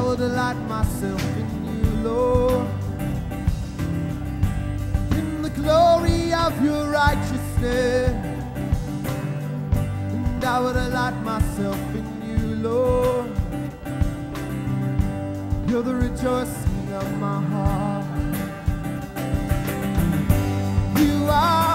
I will delight myself in you, Lord. In the glory of your righteousness. And I will delight myself in you, Lord. You're the rejoicing of my heart. You are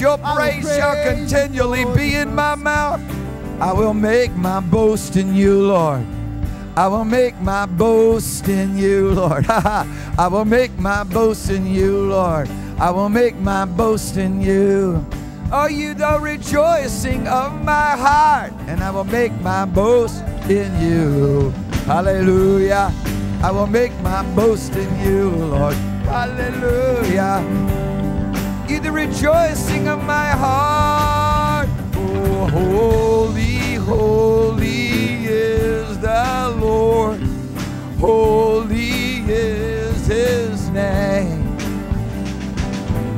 your praise shall continually be in my mouth. I will make my boast in you, Lord. I will make my boast in you, Lord. I will make my boast in you, Lord. I will make my boast in you. Are you the rejoicing of my heart? And I will make my boast in you. Hallelujah. I will make my boast in you, Lord. Hallelujah. You the rejoicing of my heart. Oh, holy, holy is the Lord. Holy is his name.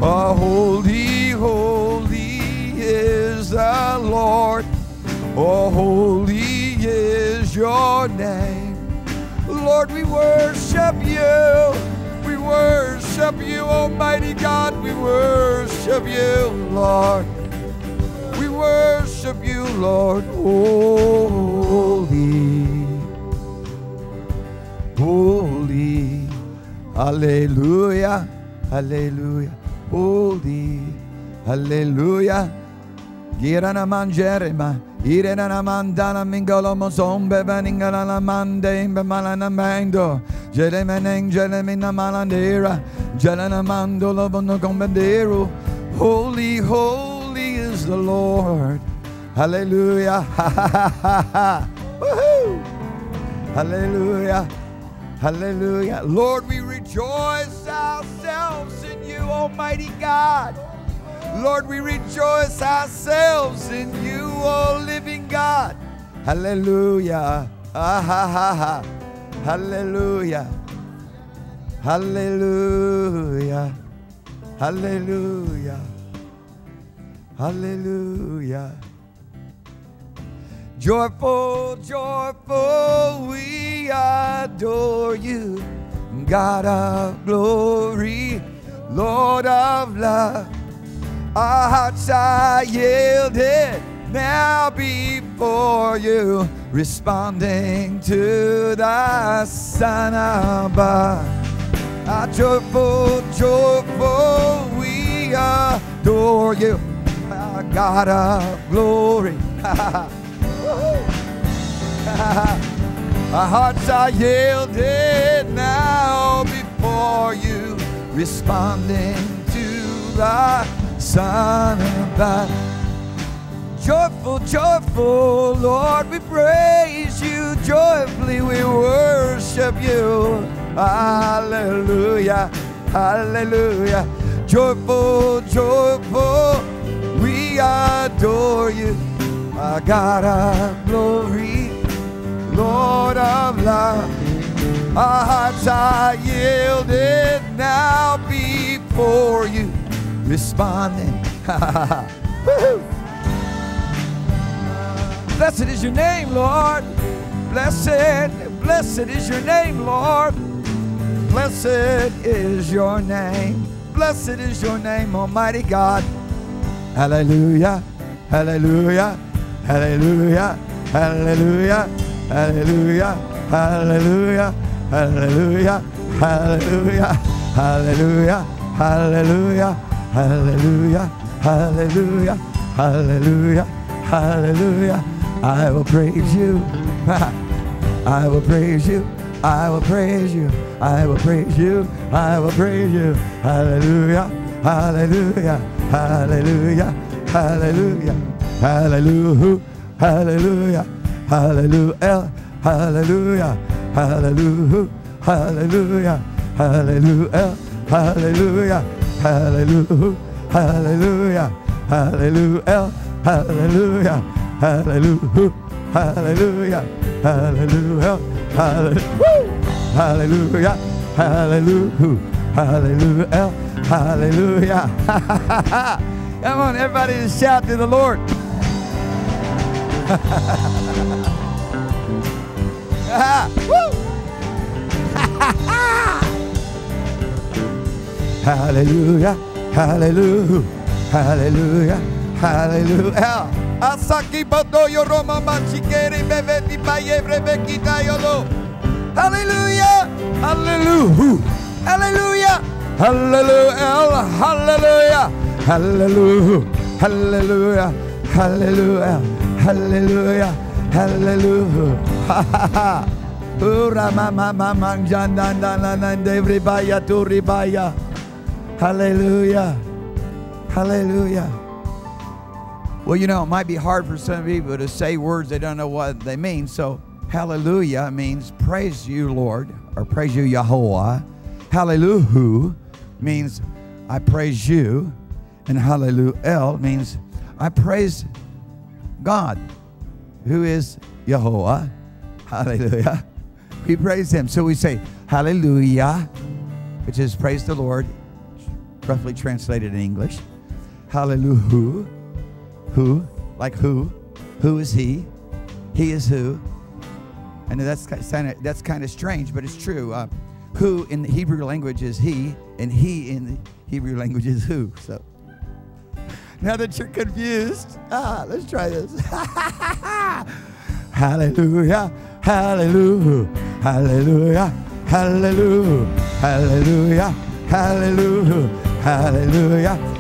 Oh, holy, holy is the Lord. Oh, holy is your name. Lord, we worship you. We worship you, Almighty God. We worship you, Lord. We worship you, Lord. Holy, holy. Hallelujah, hallelujah. Holy, hallelujah. Girana mangerema, irena na mandana mingolo mozombe beningala na mande imbe malana mendo, jelemeneng jelemina malandera, jelena mandolo bono gombendero. Holy, holy is the Lord. Hallelujah. Woohoo. Hallelujah. Hallelujah. Lord, we rejoice ourselves in you, Almighty God. Lord, we rejoice ourselves in you, O living God. Hallelujah. Ah, ha, ha, ha. Hallelujah. Hallelujah. Hallelujah. Hallelujah. Joyful, joyful, we adore you, God of glory, Lord of love. Our hearts are yielded now before you, responding to the Son above. Our joyful, joyful, we adore you, our God of glory. Our hearts are yielded now before you, responding to the Son of God. Joyful, joyful, Lord, we praise you. Joyfully, we worship you. Hallelujah, hallelujah. Joyful, joyful, we adore you. Our God of glory, Lord of love. Our hearts are yielded now before you, responding. Blessed is your name, Lord. Blessed, blessed is your name, Lord. Blessed is your name. Blessed is your name, Almighty God. Hallelujah, hallelujah, hallelujah, hallelujah, hallelujah, hallelujah, hallelujah, hallelujah, hallelujah, hallelujah, hallelujah, hallelujah, hallelujah, hallelujah. I will praise you. I will praise you. I will praise you. I will praise you. I will praise you. Hallelujah. Hallelujah. Hallelujah. Hallelujah. Hallelujah. Hallelujah. Hallelujah. Hallelujah. Hallelujah. Hallelujah. Hallelujah. Hallelujah. Hallelujah. Hallelujah. Hallelujah. Hallelujah. Hallelujah. Hallelujah. Hallelujah. Hallelujah. Hallelujah. Hallelujah. Hallelujah. Come on, everybody, just shout to the Lord. Hallelujah, hallelujah, hallelujah, hallelujah. Asaki yo Roma machikeri bebeti paye brebekita yolo. Hallelujah, hallelujah, hallelujah, hallelujah, hallelujah, hallelujah, hallelujah, hallelujah, hallelujah, hallelujah. Ha ha ha. Ura mama mama jandanda nande ribaya tu ribaya. Hallelujah. Hallelujah. Well, you know, it might be hard for some people to say words they don't know what they mean. So, hallelujah means praise you, Lord, or praise you, Yahweh. Hallelujah means I praise you. And hallelujah means I praise God, who is Yahweh. Hallelujah. We praise him. So we say hallelujah, which is praise the Lord, roughly translated in English. Hallelujah. Who? Like who? Who is he? He is who? I know that's kind of that's kind of strange, but it's true. Uh, who in the Hebrew language is he, and he in the Hebrew language is who. So now that you're confused, ah, let's try this. hallelujah, hallelujah, hallelujah, hallelujah, hallelujah, hallelujah, hallelujah,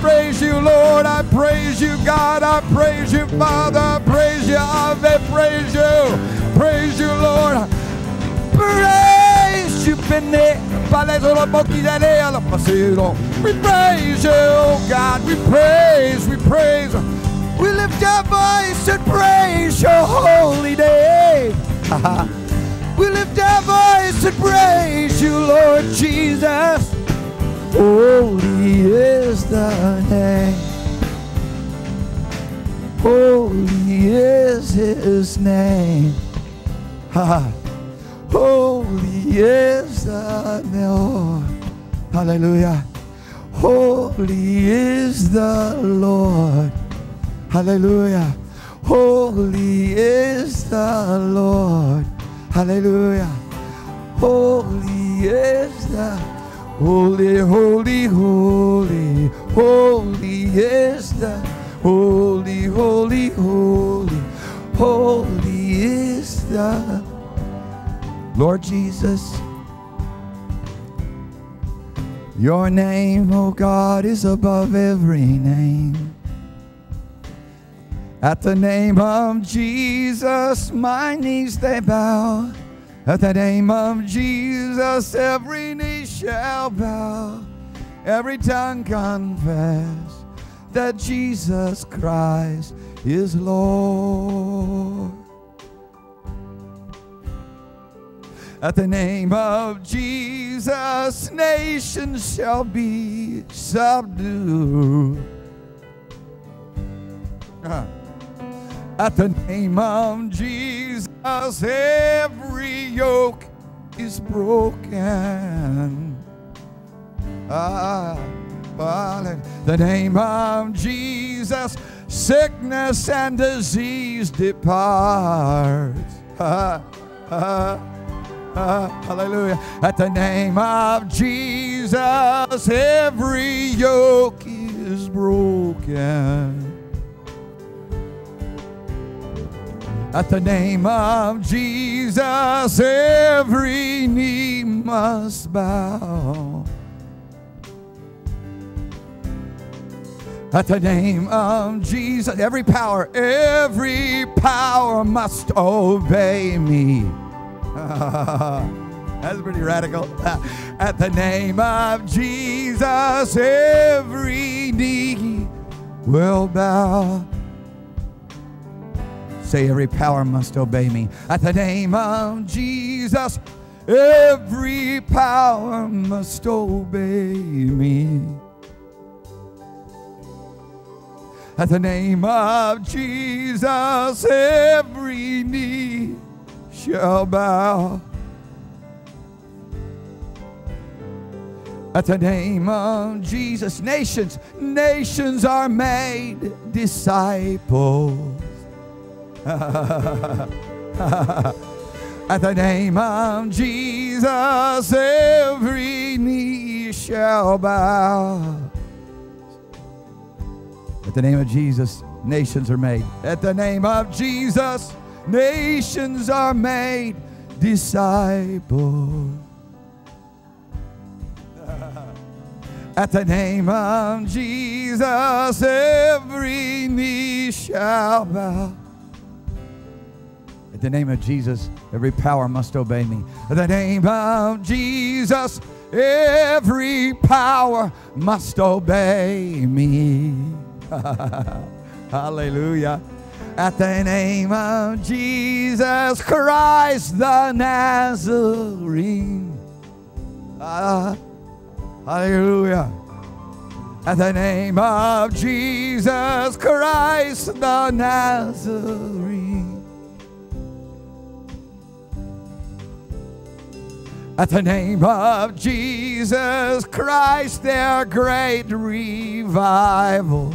praise you, Lord. I praise you, God. I praise you, Father. I praise you, I praise you. Praise you, Lord. Praise you, Bene. We praise you, God. We praise, we praise. We lift our voice and praise your holy name. We lift our voice and praise you, Lord Jesus. Holy is the name. Holy is his name. Ha. Holy is the Lord. Hallelujah. Holy is the Lord. Hallelujah. Holy is the Lord. Hallelujah. Holy is the Holy, holy, holy, holy is the holy, holy, holy, holy is the Lord Jesus. Your name, oh God, is above every name. At the name of Jesus, my knees they bow. At the name of Jesus, every knee shall bow. Every tongue confess that Jesus Christ is Lord. At the name of Jesus, nations shall be subdued. Uh. At the name of Jesus, every yoke is broken. Ah, but the name of Jesus, sickness and disease departs. Ah, ah, ah, hallelujah. At the name of Jesus, every yoke is broken. At the name of Jesus, every knee must bow. At the name of Jesus, every power, every power must obey me. That's pretty radical. At the name of Jesus, every knee will bow. Say, every power must obey me. At the name of Jesus, every power must obey me. At the name of Jesus, every knee shall bow. At the name of Jesus, nations, nations are made disciples. At the name of Jesus, every knee shall bow. At the name of Jesus, nations are made. At the name of Jesus, nations are made disciples. At the name of Jesus, every knee shall bow. The name of Jesus, every power must obey me. The name of Jesus, every power must obey me. Hallelujah. At the name of Jesus Christ the Nazarene. Ah, hallelujah. At the name of Jesus Christ the Nazarene. At the name of Jesus Christ, there are great revivals.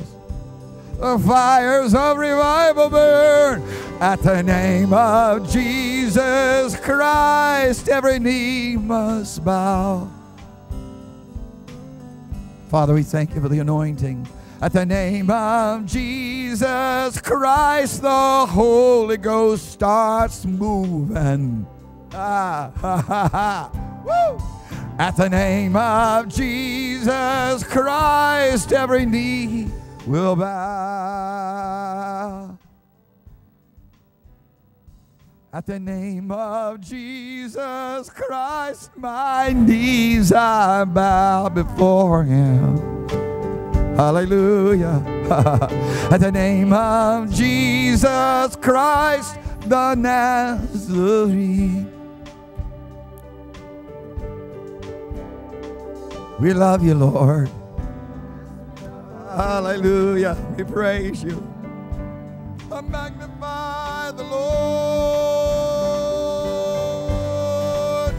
The fires of revival burn. At the name of Jesus Christ, every knee must bow. Father, we thank you for the anointing. At the name of Jesus Christ, the Holy Ghost starts moving. Ha, ha, ha. Woo! At the name of Jesus Christ, every knee will bow. At the name of Jesus Christ, my knees I bow before him. Hallelujah. At the name of Jesus Christ, the Nazarene. We love you, Lord. Hallelujah. We praise you. I magnify the Lord.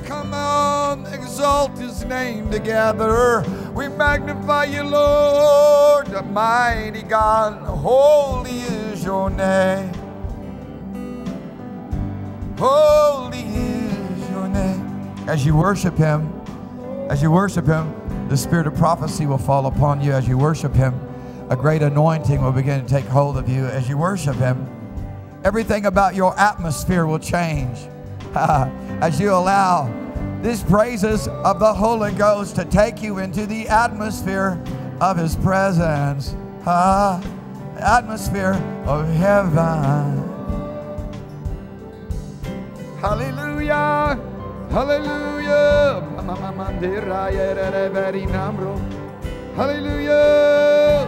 Come on, exalt his name together. We magnify you, Lord, the mighty God. Holy is your name. Holy is your name. As you worship him, As you worship Him, the spirit of prophecy will fall upon you. As you worship Him, a great anointing will begin to take hold of you. As you worship Him, everything about your atmosphere will change. As you allow these praises of the Holy Ghost to take you into the atmosphere of His presence. Ah, atmosphere of heaven. Hallelujah. Hallelujah. Hallelujah.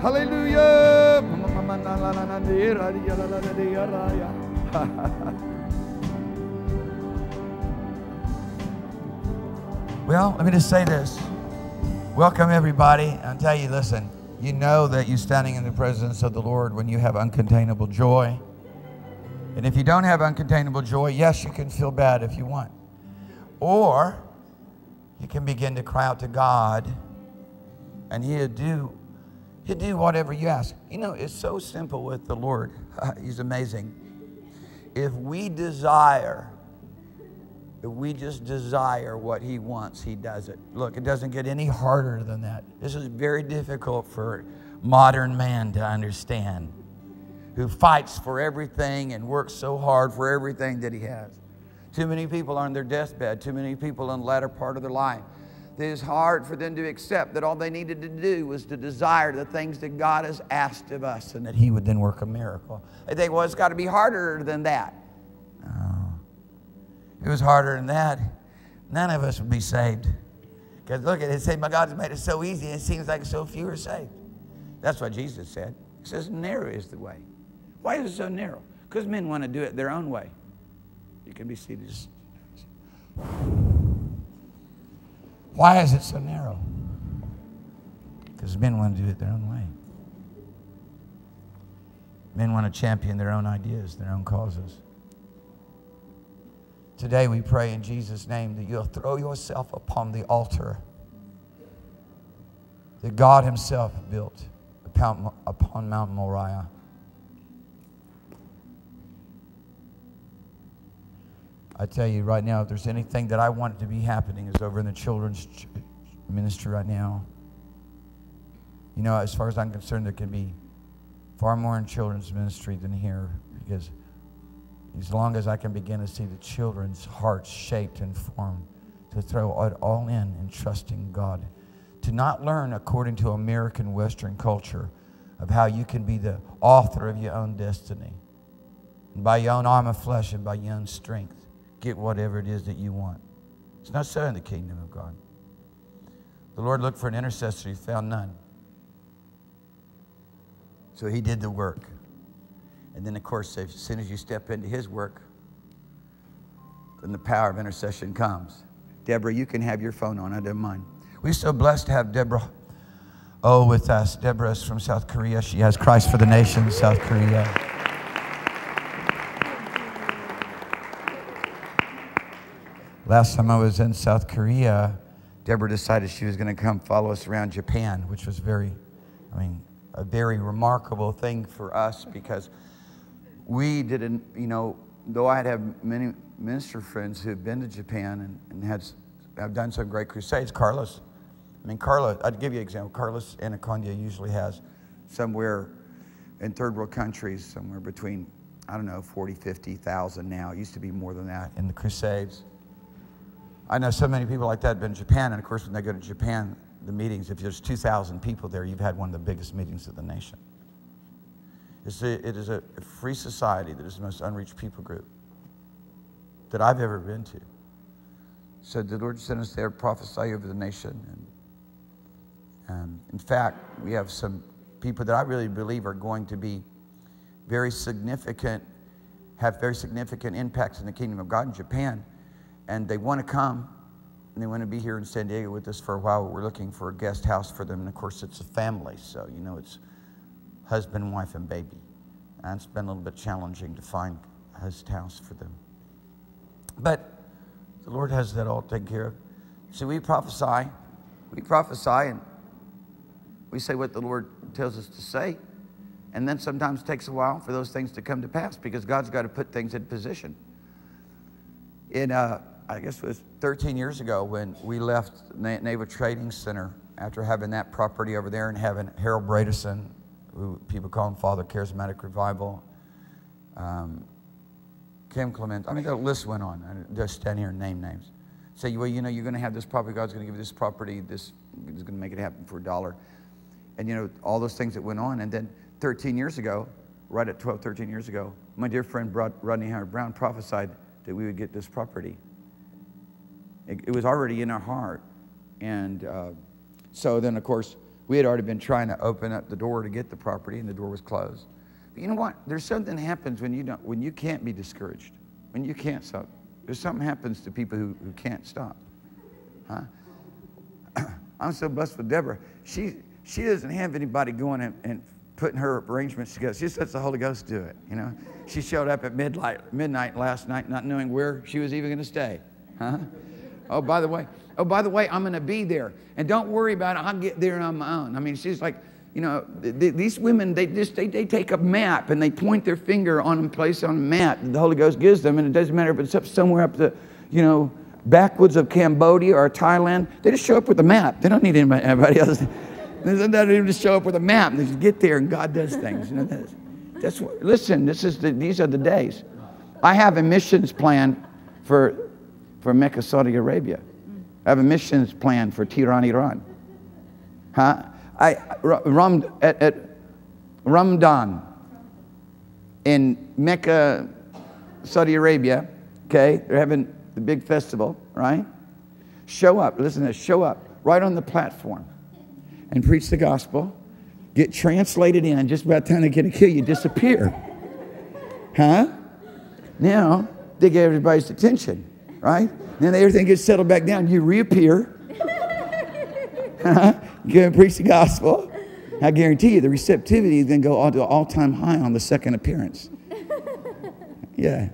Hallelujah. well, let me just say this. Welcome, everybody. I'll tell you, listen, you know that you're standing in the presence of the Lord when you have uncontainable joy. And if you don't have uncontainable joy, yes, you can feel bad if you want. Or you can begin to cry out to God and He'll do, He'll do whatever you ask. You know, it's so simple with the Lord. He's amazing. If we desire, if we just desire what He wants, He does it. Look, it doesn't get any harder than that. This is very difficult for modern man to understand who fights for everything and works so hard for everything that he has. Too many people are on their deathbed, too many people in the latter part of their life. It is hard for them to accept that all they needed to do was to desire the things that God has asked of us and that He would then work a miracle. They think, well, it's got to be harder than that. No. It was harder than that, none of us would be saved. Because look at it, say, my God's made it so easy, it seems like so few are saved. That's what Jesus said. He says, narrow is the way. Why is it so narrow? Because men want to do it their own way. You can be seated. Why is it so narrow? Because men want to do it their own way. Men want to champion their own ideas, their own causes. Today we pray in Jesus' name that you'll throw yourself upon the altar that God Himself built upon Mount Moriah. I tell you right now, if there's anything that I want to be happening, is over in the children's ministry right now. You know, as far as I'm concerned, there can be far more in children's ministry than here because as long as I can begin to see the children's hearts shaped and formed, to throw it all in and trusting God, to not learn according to American Western culture of how you can be the author of your own destiny, and by your own arm of flesh and by your own strength get whatever it is that you want. It's not so in the kingdom of God. The Lord looked for an intercessor, he found none. So he did the work. And then, of course, as soon as you step into his work, then the power of intercession comes. Deborah, you can have your phone on. I don't mind. We're so blessed to have Deborah Oh with us. Deborah is from South Korea. She has Christ for the Nation, South Korea. Last time I was in South Korea, Deborah decided she was going to come follow us around Japan, which was very, I mean, a very remarkable thing for us because we didn't, you know, though I had many minister friends who had been to Japan and, and had have done some great crusades. Carlos, I mean, Carlos, I'd give you an example. Carlos Annacondia usually has somewhere in third world countries, somewhere between, I don't know, 40, 50,000 now. It used to be more than that in the crusades. I know so many people like that have been in Japan, and of course, when they go to Japan, the meetings, if there's 2,000 people there, you've had one of the biggest meetings of the nation. It's a, it is a free society that is the most unreached people group that I've ever been to. So the Lord sent us there to prophesy over the nation. And um, in fact, we have some people that I really believe are going to be very significant, have very significant impacts in the kingdom of God in Japan and they want to come and they want to be here in San Diego with us for a while. We're looking for a guest house for them. And of course, it's a family, so you know, it's husband, wife, and baby. And it's been a little bit challenging to find a host house for them. But the Lord has that all taken care of. See, we prophesy, we prophesy, and we say what the Lord tells us to say. And then sometimes it takes a while for those things to come to pass because God's got to put things in position. in uh, I guess it was 13 years ago when we left Na- Naval Training Center after having that property over there and having Harald Bredesen, who people call him Father Charismatic Revival, um, Kim Clement. I mean, the list went on. I just stand here and name names. Say, well, you know, you're going to have this property. God's going to give you this property. This is going to make it happen for a dollar. And, you know, all those things that went on. And then 13 years ago, right at 12, 13 years ago, my dear friend Rodney Howard-Browne prophesied that we would get this property. It, it was already in our heart. And uh, so then, of course, we had already been trying to open up the door to get the property, and the door was closed. But you know what? There's something that happens when you, don't, when you can't be discouraged, when you can't stop. There's something happens to people who, who can't stop. Huh? I'm so blessed with Deborah. She, she doesn't have anybody going and, and putting her arrangements together. She just lets the Holy Ghost do it, you know. She showed up at midnight, midnight last night not knowing where she was even going to stay. Huh? Oh, by the way, oh, by the way, I'm going to be there. And don't worry about it. I'll get there on my own. I mean, she's like, you know, th- these women, they just, they, they take a map and they point their finger on a place on a map the Holy Ghost gives them. And it doesn't matter if it's up somewhere up the, you know, backwoods of Cambodia or Thailand. They just show up with a map. They don't need anybody, anybody else. They don't just show up with a map. They just get there and God does things. You know, that's, that's what, listen, this is the, these are the days. I have a missions plan for for Mecca, Saudi Arabia. I have a missions plan for Tehran, Iran. Huh? I, Ram, at, at Ramadan in Mecca, Saudi Arabia, okay, they're having the big festival, right? Show up, listen to this, show up right on the platform and preach the gospel, get translated in, just about time they get to kill you, disappear. Huh? Now, they get everybody's attention right? Then everything gets settled back down. You reappear. you go and preach the gospel. I guarantee you the receptivity is going to go on to an all time high on the second appearance. Yeah.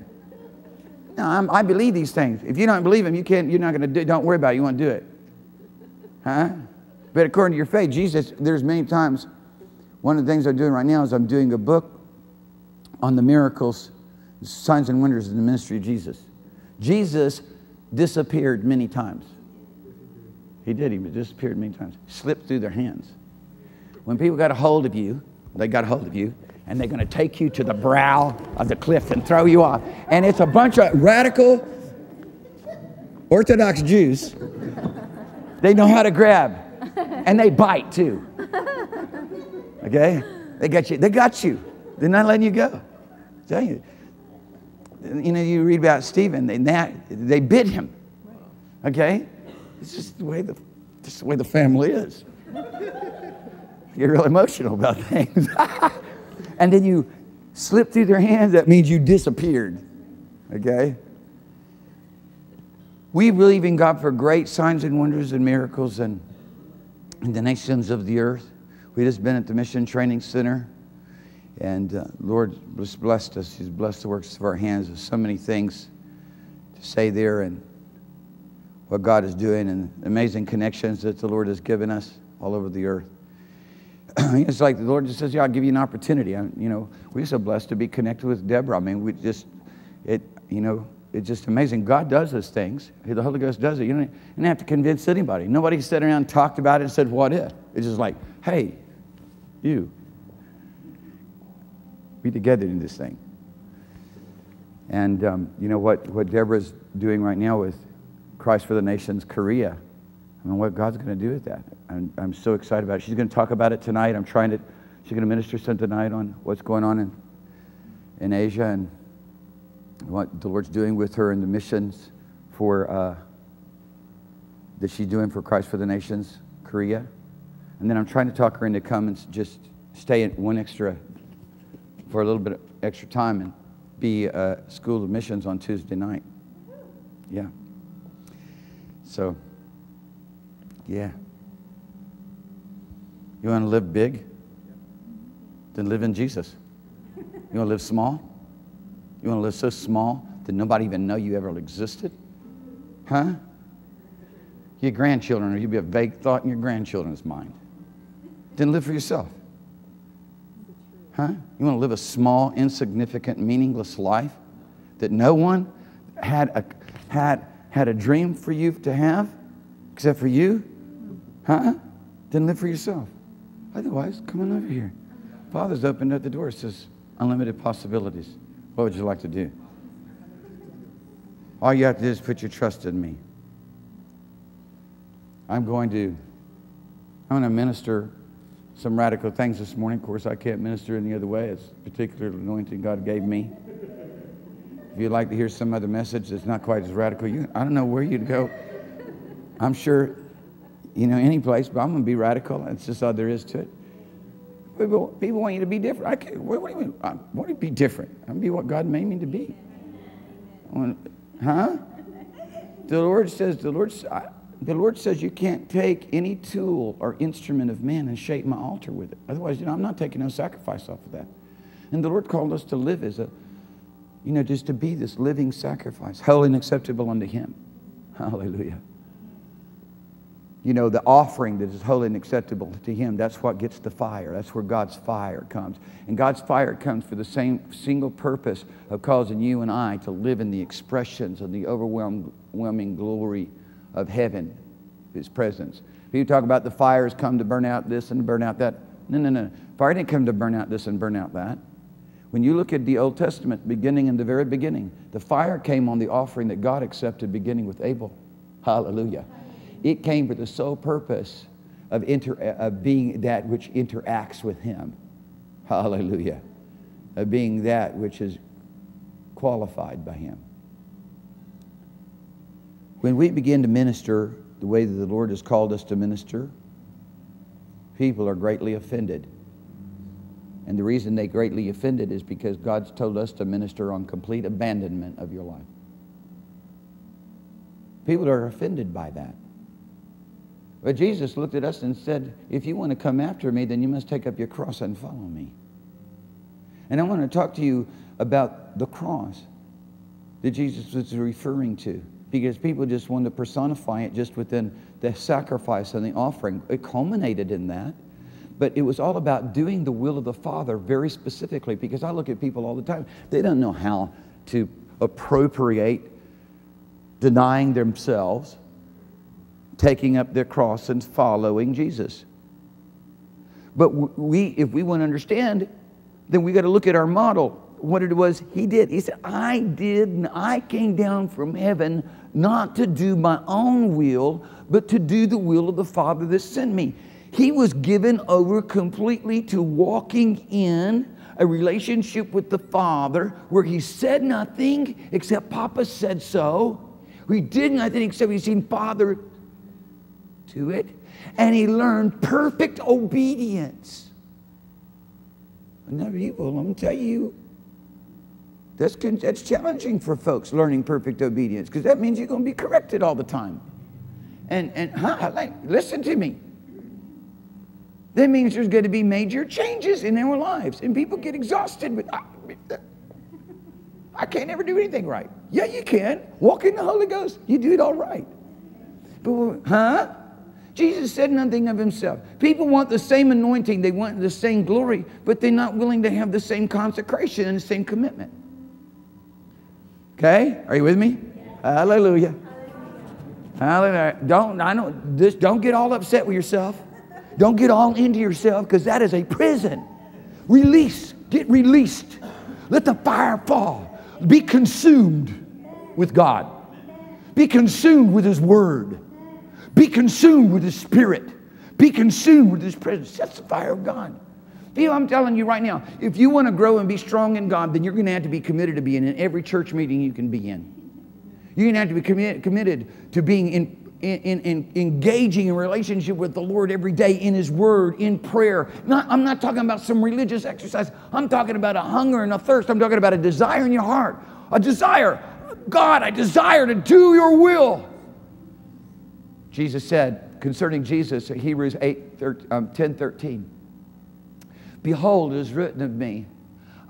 Now, I'm, i believe these things. If you don't believe them, you can't, you're not going to do Don't worry about it. You won't do it. Huh? But according to your faith, Jesus, there's many times, one of the things I'm doing right now is I'm doing a book on the miracles, signs and wonders in the ministry of Jesus. Jesus disappeared many times. He did. He disappeared many times. Slipped through their hands. When people got a hold of you, they got a hold of you, and they're going to take you to the brow of the cliff and throw you off. And it's a bunch of radical Orthodox Jews. They know how to grab, and they bite too. Okay? They got you. They got you. They're not letting you go. tell you you know, you read about Stephen, they, they bid him. Okay? It's just the way the, just the, way the family is. You get real emotional about things. and then you slip through their hands, that means you disappeared. Okay? We believe in God for great signs and wonders and miracles and in the nations of the earth. We just been at the Mission Training Center and uh, Lord has blessed us. He's blessed the works of our hands. There's so many things to say there and what God is doing and amazing connections that the Lord has given us all over the earth. it's like the Lord just says, "Yeah, I'll give you an opportunity." I, you know, we're so blessed to be connected with Deborah. I mean, we just, it, you know, it's just amazing. God does those things. The Holy Ghost does it. You don't, you don't have to convince anybody. Nobody sat around and talked about it and said, "What if?" It's just like, "Hey, you, be together in this thing. And um, you know what, what Deborah's doing right now with Christ for the Nations Korea. I mean, what God's going to do with that. I'm, I'm so excited about it. She's going to talk about it tonight. I'm trying to, she's going to minister some tonight on what's going on in, in Asia and what the Lord's doing with her in the missions for, uh, that she's doing for Christ for the Nations Korea. And then I'm trying to talk her into come and just stay one extra for a little bit of extra time and be a school of missions on Tuesday night. Yeah. So, yeah. You want to live big? Then live in Jesus. You want to live small? You want to live so small that nobody even know you ever existed? Huh? Your grandchildren, or you'll be a vague thought in your grandchildren's mind. Then live for yourself. Huh? You want to live a small, insignificant, meaningless life that no one had a had, had a dream for you to have, except for you? Huh? Then live for yourself. Otherwise, come on over here. Father's opened up the door, says, unlimited possibilities. What would you like to do? All you have to do is put your trust in me. I'm going to I'm going to minister some radical things this morning. Of course, I can't minister any other way. It's a particular anointing God gave me. If you'd like to hear some other message that's not quite as radical, you, I don't know where you'd go. I'm sure, you know, any place, but I'm going to be radical. That's just all there is to it. People, people want you to be different. I can't, what, what do you mean? I want to be different. I want to be what God made me to be. Want, huh? The Lord says, the Lord, the Lord says you can't take any tool or instrument of man and shape my altar with it. Otherwise, you know, I'm not taking no sacrifice off of that. And the Lord called us to live as a, you know, just to be this living sacrifice, holy and acceptable unto Him. Hallelujah. You know, the offering that is holy and acceptable to Him, that's what gets the fire. That's where God's fire comes. And God's fire comes for the same single purpose of causing you and I to live in the expressions of the overwhelming glory of heaven, his presence. People talk about the fires come to burn out this and burn out that. No, no, no. Fire didn't come to burn out this and burn out that. When you look at the Old Testament, beginning in the very beginning, the fire came on the offering that God accepted, beginning with Abel. Hallelujah. It came for the sole purpose of, inter, of being that which interacts with Him. Hallelujah. Of being that which is qualified by Him. When we begin to minister the way that the Lord has called us to minister, people are greatly offended. And the reason they greatly offended is because God's told us to minister on complete abandonment of your life. People are offended by that. But Jesus looked at us and said, If you want to come after me, then you must take up your cross and follow me. And I want to talk to you about the cross that Jesus was referring to because people just wanted to personify it just within the sacrifice and the offering. It culminated in that. But it was all about doing the will of the Father very specifically because I look at people all the time. They don't know how to appropriate denying themselves, taking up their cross, and following Jesus. But we, if we want to understand, then we got to look at our model what it was he did. He said, I did, I came down from heaven not to do my own will, but to do the will of the Father that sent me. He was given over completely to walking in a relationship with the Father where he said nothing except Papa said so. He did nothing except he seen Father to it. And he learned perfect obedience. Another people, I'm going to tell you, that's, that's challenging for folks learning perfect obedience because that means you're going to be corrected all the time. And, and huh, like, listen to me. That means there's going to be major changes in our lives. And people get exhausted with, I, I can't ever do anything right. Yeah, you can. Walk in the Holy Ghost. You do it all right. But, huh? Jesus said nothing of himself. People want the same anointing, they want the same glory, but they're not willing to have the same consecration and the same commitment. Okay? Are you with me? Hallelujah. Hallelujah. Don't, I know this, don't get all upset with yourself. Don't get all into yourself because that is a prison. Release. Get released. Let the fire fall. Be consumed with God. Be consumed with His Word. Be consumed with His Spirit. Be consumed with His presence. That's the fire of God. Know, I'm telling you right now, if you want to grow and be strong in God, then you're going to have to be committed to being in every church meeting you can be in. You're going to have to be committed, to being in, in, in, engaging in relationship with the Lord every day in His Word, in prayer. Not, I'm not talking about some religious exercise. I'm talking about a hunger and a thirst. I'm talking about a desire in your heart. A desire. God, I desire to do your will. Jesus said concerning Jesus, Hebrews 8, 13, um, 10 13. Behold, it is written of me.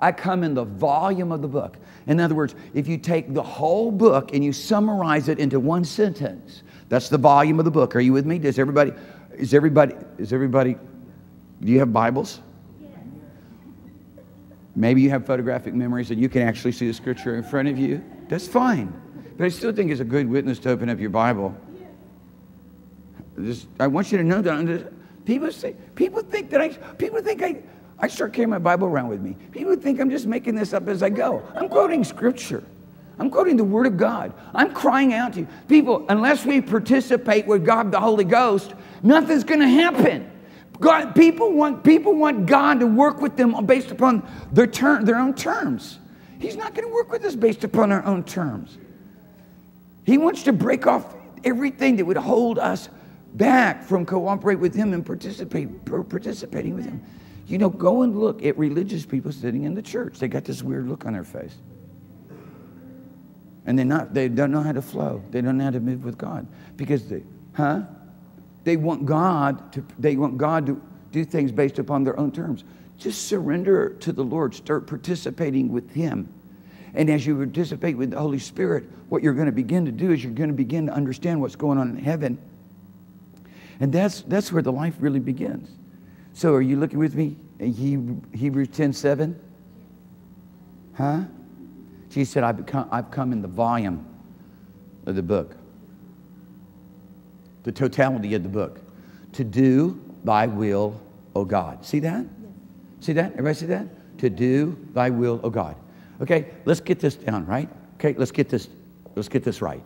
I come in the volume of the book. In other words, if you take the whole book and you summarize it into one sentence, that's the volume of the book. Are you with me? Does everybody, is everybody, is everybody, do you have Bibles? Maybe you have photographic memories and you can actually see the scripture in front of you. That's fine. But I still think it's a good witness to open up your Bible. Just, I want you to know that people say people think that I people think I I start carrying my Bible around with me. People think I'm just making this up as I go. I'm quoting scripture. I'm quoting the Word of God. I'm crying out to you. People, unless we participate with God the Holy Ghost, nothing's going to happen. God, people want people want God to work with them based upon their term, their own terms. He's not going to work with us based upon our own terms. He wants to break off everything that would hold us back from cooperate with Him and participate participating with Him. You know, go and look at religious people sitting in the church. They got this weird look on their face. And they're not, they don't know how to flow. They don't know how to move with God. Because they, huh? They want God to, they want God to do things based upon their own terms. Just surrender to the Lord. Start participating with Him. And as you participate with the Holy Spirit, what you're going to begin to do is you're going to begin to understand what's going on in heaven. And that's, that's where the life really begins. So are you looking with me in Hebrews 10 7? Huh? She said, I've come, I've come in the volume of the book, the totality of the book, to do thy will, O God. See that? See that? Everybody see that? To do thy will, O God. Okay, let's get this down, right? Okay, let's get this, let's get this right.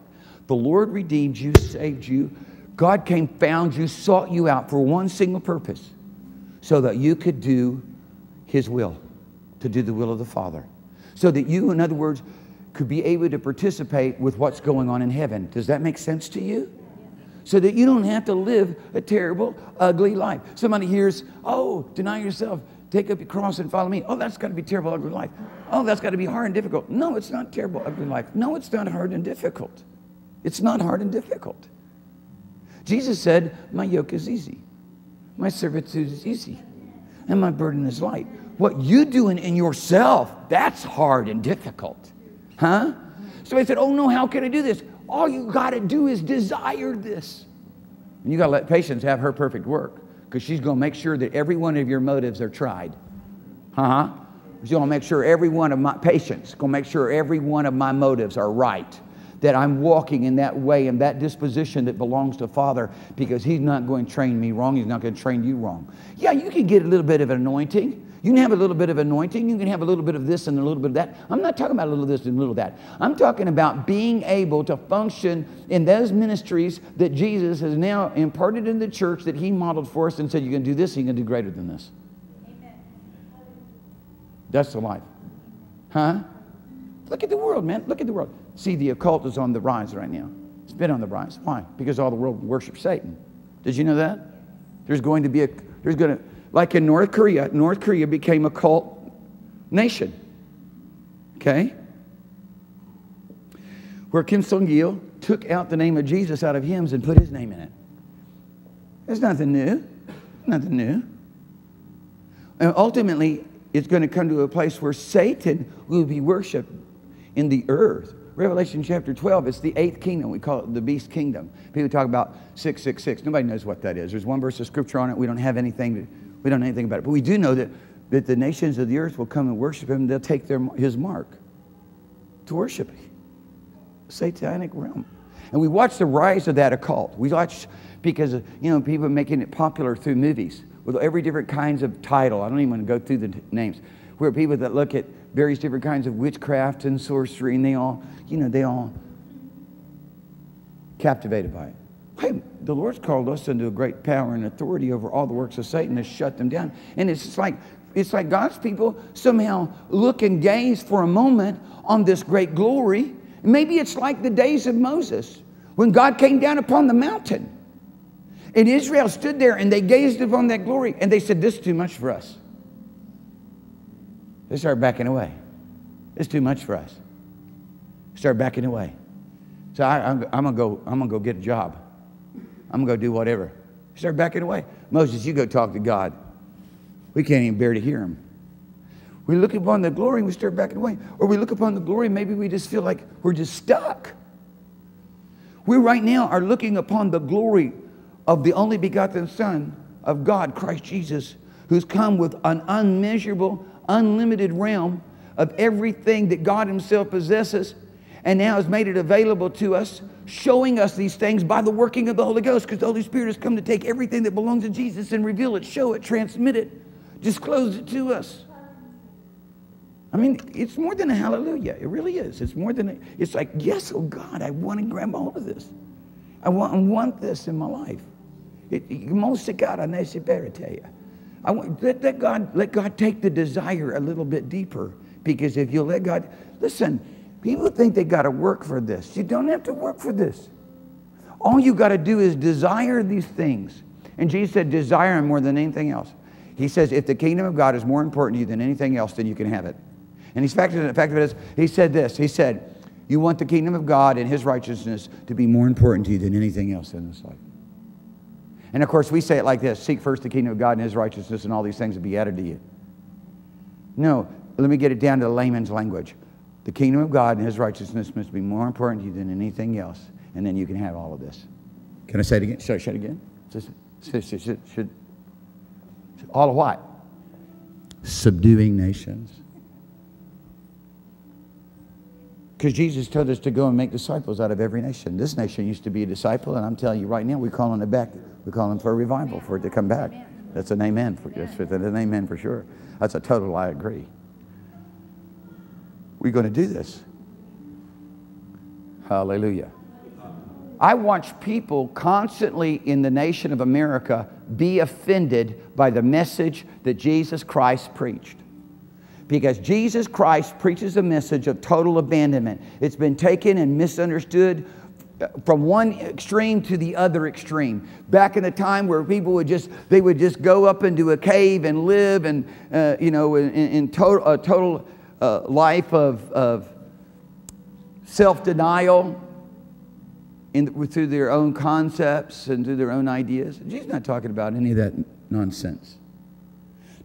The Lord redeemed you, saved you. God came, found you, sought you out for one single purpose, so that you could do his will, to do the will of the Father so that you, in other words, could be able to participate with what's going on in heaven. Does that make sense to you? So that you don't have to live a terrible, ugly life. Somebody hears, oh, deny yourself, take up your cross and follow me. Oh, that's got to be terrible, ugly life. Oh, that's got to be hard and difficult. No, it's not terrible, ugly life. No, it's not hard and difficult. It's not hard and difficult. Jesus said, My yoke is easy, my servitude is easy, and my burden is light. What you doing in yourself, that's hard and difficult. Huh? So I said, Oh no, how can I do this? All you got to do is desire this. And you got to let patience have her perfect work because she's going to make sure that every one of your motives are tried. Huh? She's going to make sure every one of my patience, going to make sure every one of my motives are right. That I'm walking in that way and that disposition that belongs to Father because He's not going to train me wrong. He's not going to train you wrong. Yeah, you can get a little bit of an anointing. You can have a little bit of anointing. You can have a little bit of this and a little bit of that. I'm not talking about a little of this and a little of that. I'm talking about being able to function in those ministries that Jesus has now imparted in the church that he modeled for us and said, you can do this, you can do greater than this. Amen. That's the life. Huh? Look at the world, man. Look at the world. See, the occult is on the rise right now. It's been on the rise. Why? Because all the world worships Satan. Did you know that? There's going to be a, there's going to, like in North Korea, North Korea became a cult nation. Okay? Where Kim Song il took out the name of Jesus out of hymns and put his name in it. There's nothing new. Nothing new. And ultimately, it's going to come to a place where Satan will be worshiped in the earth. Revelation chapter 12, it's the eighth kingdom. We call it the beast kingdom. People talk about 666. Nobody knows what that is. There's one verse of scripture on it. We don't have anything to, we don't know anything about it. But we do know that, that the nations of the earth will come and worship him. They'll take their, his mark to worship him. Satanic realm. And we watch the rise of that occult. We watch because, you know, people making it popular through movies with every different kinds of title. I don't even want to go through the names. Where people that look at various different kinds of witchcraft and sorcery, and they all, you know, they all captivated by it. Hey, the Lord's called us into a great power and authority over all the works of Satan to shut them down. And it's like it's like God's people somehow look and gaze for a moment on this great glory. Maybe it's like the days of Moses when God came down upon the mountain. And Israel stood there and they gazed upon that glory and they said, This is too much for us. They start backing away. It's too much for us. Start backing away. So I, am to go. I'm gonna go get a job. I'm to go do whatever. Start backing away. Moses, you go talk to God. We can't even bear to hear him. We look upon the glory and we start backing away. Or we look upon the glory, maybe we just feel like we're just stuck. We right now are looking upon the glory of the only begotten Son of God, Christ Jesus, who's come with an unmeasurable, unlimited realm of everything that God Himself possesses and now has made it available to us, showing us these things by the working of the Holy Ghost, because the Holy Spirit has come to take everything that belongs to Jesus and reveal it, show it, transmit it, disclose it to us. I mean, it's more than a hallelujah. It really is. It's more than a, it's like, yes, oh God, I want to grab hold of this. I want, I want this in my life. It, most of God, I I want, let, let, God, let God take the desire a little bit deeper. Because if you let God, listen, people think they got to work for this. You don't have to work for this. All you got to do is desire these things. And Jesus said, desire them more than anything else. He says, if the kingdom of God is more important to you than anything else, then you can have it. And he's fact, the fact of it is, he said this. He said, you want the kingdom of God and his righteousness to be more important to you than anything else in this life. And of course, we say it like this seek first the kingdom of God and his righteousness, and all these things will be added to you. No, let me get it down to the layman's language. The kingdom of God and his righteousness must be more important to you than anything else, and then you can have all of this. Can I say it again? Should I say it again? Should, should, should, should all of what? Subduing nations. Because Jesus told us to go and make disciples out of every nation. This nation used to be a disciple, and I'm telling you right now, we're calling it back. We're calling for a revival, for it to come back. That's an amen. For, that's an amen for sure. That's a total I agree. We're going to do this. Hallelujah. I watch people constantly in the nation of America be offended by the message that Jesus Christ preached because Jesus Christ preaches a message of total abandonment. It's been taken and misunderstood from one extreme to the other extreme. Back in the time where people would just, they would just go up into a cave and live and, uh, you know, in, in total, a total uh, life of, of self-denial in, through their own concepts and through their own ideas. Jesus not talking about any of that nonsense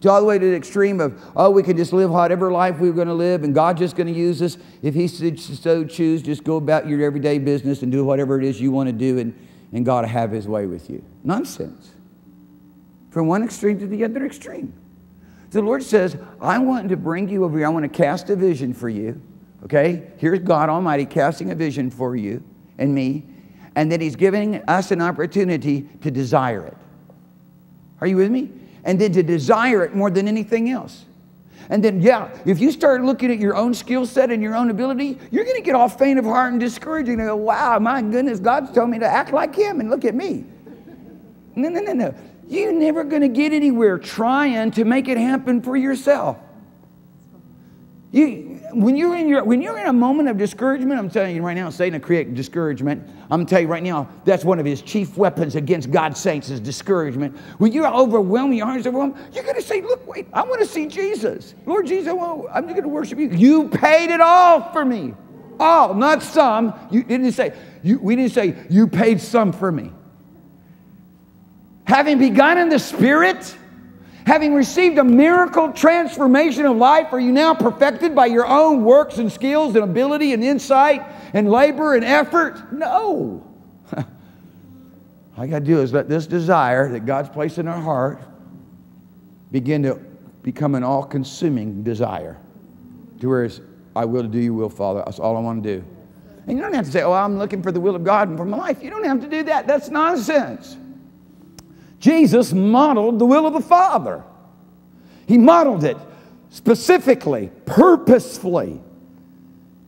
to all the way to the extreme of, oh, we can just live whatever life we're going to live and God's just going to use us. If He so choose, just go about your everyday business and do whatever it is you want to do and, and God will have His way with you. Nonsense. From one extreme to the other extreme. The Lord says, I want to bring you over here. I want to cast a vision for you. Okay? Here's God Almighty casting a vision for you and me. And then He's giving us an opportunity to desire it. Are you with me? And then to desire it more than anything else. And then, yeah, if you start looking at your own skill set and your own ability, you're going to get all faint of heart and discouraged. and go, wow, my goodness, God's told me to act like Him and look at me. No, no, no, no. You're never going to get anywhere trying to make it happen for yourself. You, when you're in your when you're in a moment of discouragement, I'm telling you right now, Satan will create discouragement. I'm tell you right now, that's one of his chief weapons against God's saints is discouragement. When you're overwhelmed, your heart's overwhelmed, you're gonna say, Look, wait, I want to see Jesus. Lord Jesus, I'm just gonna worship you. You paid it all for me. All, not some. You didn't say, you, we didn't say you paid some for me. Having begun in the spirit Having received a miracle transformation of life, are you now perfected by your own works and skills and ability and insight and labor and effort? No. All I got to do is let this desire that God's placed in our heart begin to become an all consuming desire. To where it's, I will do your will, Father. That's all I want to do. And you don't have to say, oh, I'm looking for the will of God for my life. You don't have to do that. That's nonsense. Jesus modeled the will of the Father. He modeled it specifically, purposefully,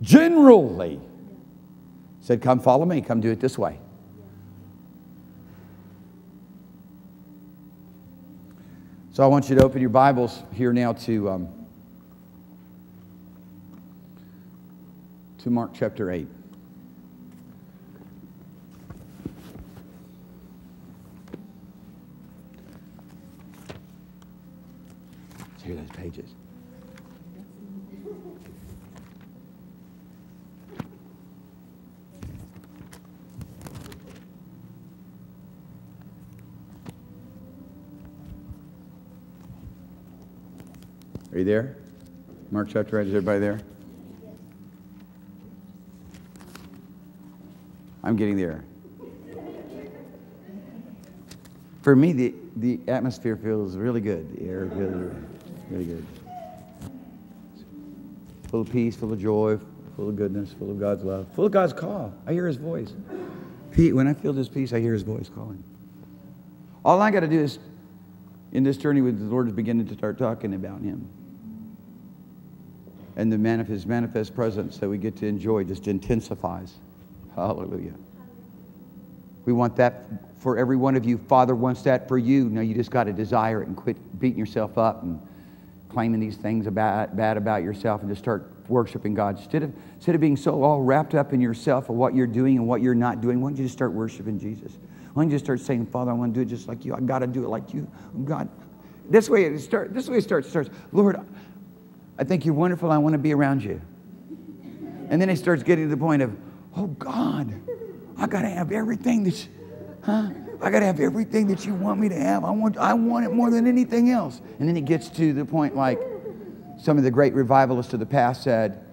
generally. He said, Come follow me, come do it this way. So I want you to open your Bibles here now to, um, to Mark chapter 8. Hear those pages. Are you there? Mark chapter 8, is everybody there? I'm getting there. For me, the, the atmosphere feels really good. The air feels really good. Full of peace, full of joy, full of goodness, full of God's love, full of God's call. I hear his voice. Pete, when I feel this peace, I hear his voice calling. All I got to do is, in this journey with the Lord, is beginning to start talking about him. And the manif- his manifest presence that we get to enjoy just intensifies. Hallelujah. We want that for every one of you. Father wants that for you. Now you just got to desire it and quit beating yourself up and claiming these things about, bad about yourself and just start worshiping God. Instead of, instead of being so all wrapped up in yourself and what you're doing and what you're not doing, why don't you just start worshiping Jesus? Why don't you just start saying, Father, I want to do it just like you. I got to do it like you. God, this way it starts. This way it starts. starts. Lord, I think you're wonderful. I want to be around you. And then it starts getting to the point of, oh God, I got to have everything that, huh? I got to have everything that you want me to have. I want, I want it more than anything else. And then it gets to the point like some of the great revivalists of the past said,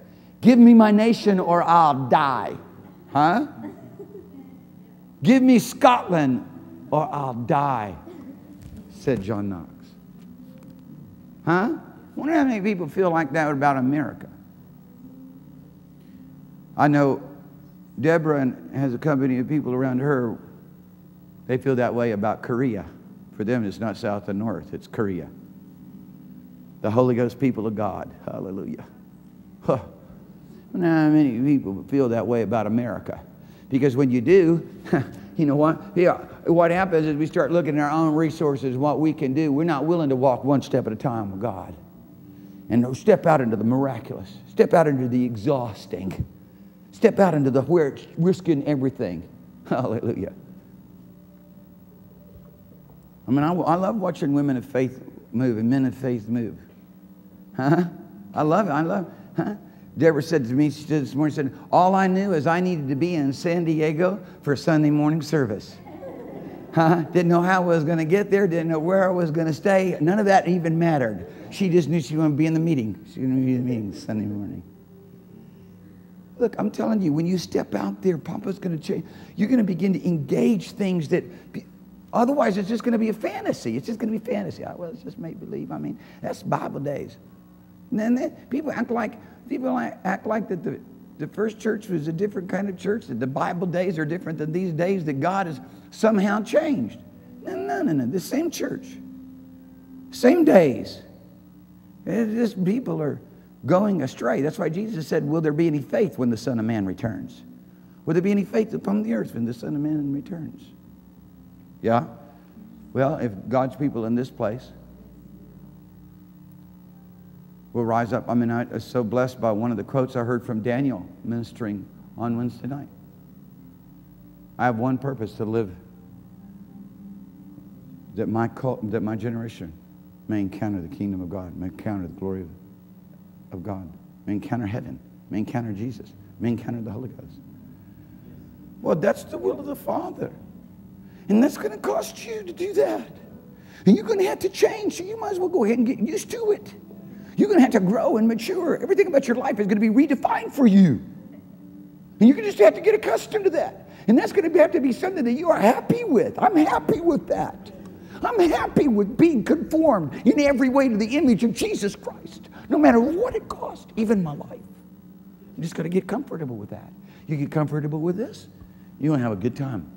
give me my nation or I'll die. Huh? Give me Scotland or I'll die, said John Knox. Huh? I wonder how many people feel like that about America. I know Deborah has a company of people around her. They feel that way about Korea. For them, it's not south and north, it's Korea. The Holy Ghost people of God. Hallelujah. Huh. Many people feel that way about America. Because when you do, you know what? Yeah, what happens is we start looking at our own resources, what we can do. We're not willing to walk one step at a time with God. And step out into the miraculous, step out into the exhausting, step out into the where it's risking everything. Hallelujah. I mean, I, I love watching women of faith move and men of faith move. Huh? I love it. I love. Huh? Deborah said to me she this morning, said, All I knew is I needed to be in San Diego for Sunday morning service. Huh? Didn't know how I was going to get there, didn't know where I was going to stay. None of that even mattered. She just knew she was going to be in the meeting. She was going to be in the meeting Sunday morning. Look, I'm telling you, when you step out there, Papa's going to change. You're going to begin to engage things that otherwise it's just going to be a fantasy. It's just going to be fantasy. Well, it's just make believe. I mean, that's Bible days. And then people act like people act like that the, the first church was a different kind of church, that the Bible days are different than these days, that God has somehow changed. No, no, no, no. The same church, same days. Eh, it's just people are going astray. That's why Jesus said, Will there be any faith when the Son of Man returns? Will there be any faith upon the earth when the Son of Man returns? Yeah? Well, if God's people in this place will rise up. I mean, I was so blessed by one of the quotes I heard from Daniel ministering on Wednesday night. I have one purpose to live that my, cult, that my generation may encounter the kingdom of God, may encounter the glory of, of God, may encounter heaven, may encounter Jesus, may encounter the Holy Ghost. Well, that's the will of the Father. And that's going to cost you to do that. And you're going to have to change, so you might as well go ahead and get used to it. You're going to have to grow and mature. Everything about your life is going to be redefined for you. And you're going to just have to get accustomed to that. And that's going to have to be something that you are happy with. I'm happy with that. I'm happy with being conformed in every way to the image of Jesus Christ, no matter what it costs, even my life. You just got to get comfortable with that. You get comfortable with this, you're going to have a good time.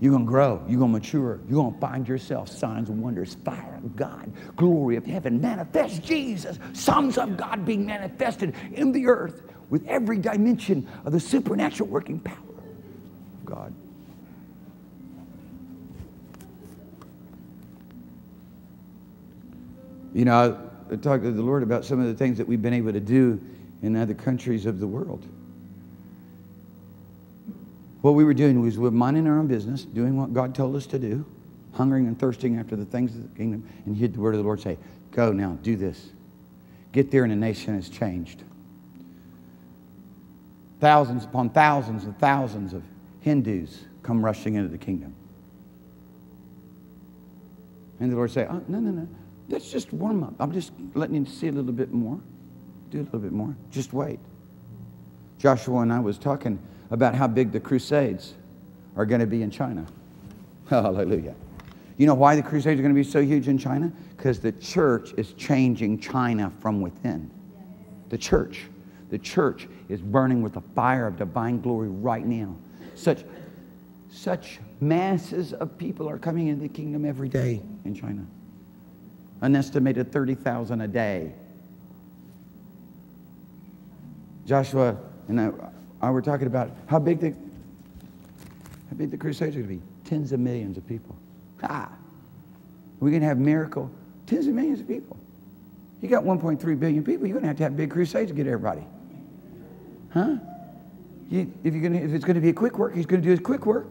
You're going to grow. You're going to mature. You're going to find yourself signs wonders, fire of God, glory of heaven, manifest Jesus, sons of God being manifested in the earth with every dimension of the supernatural working power of God. You know, I talked to the Lord about some of the things that we've been able to do in other countries of the world. What we were doing was we were minding our own business, doing what God told us to do, hungering and thirsting after the things of the kingdom, and hear the word of the Lord say, Go now, do this. Get there, and the nation has changed. Thousands upon thousands and thousands of Hindus come rushing into the kingdom. And the Lord say, oh, No, no, no. Let's just warm up. I'm just letting you see a little bit more. Do a little bit more. Just wait. Joshua and I was talking about how big the Crusades are going to be in China. Hallelujah. You know why the Crusades are going to be so huge in China? Because the church is changing China from within. The church. The church is burning with the fire of divine glory right now. Such, such masses of people are coming into the kingdom every day in China. An estimated 30,000 a day. Joshua and I, I were talking about how big the how big the crusades are going to be. Tens of millions of people. Ha! We're going to have miracle. Tens of millions of people. You got 1.3 billion people. You're going to have to have big crusades to get everybody. Huh? You, if, you're gonna, if it's going to be a quick work, he's going to do his quick work.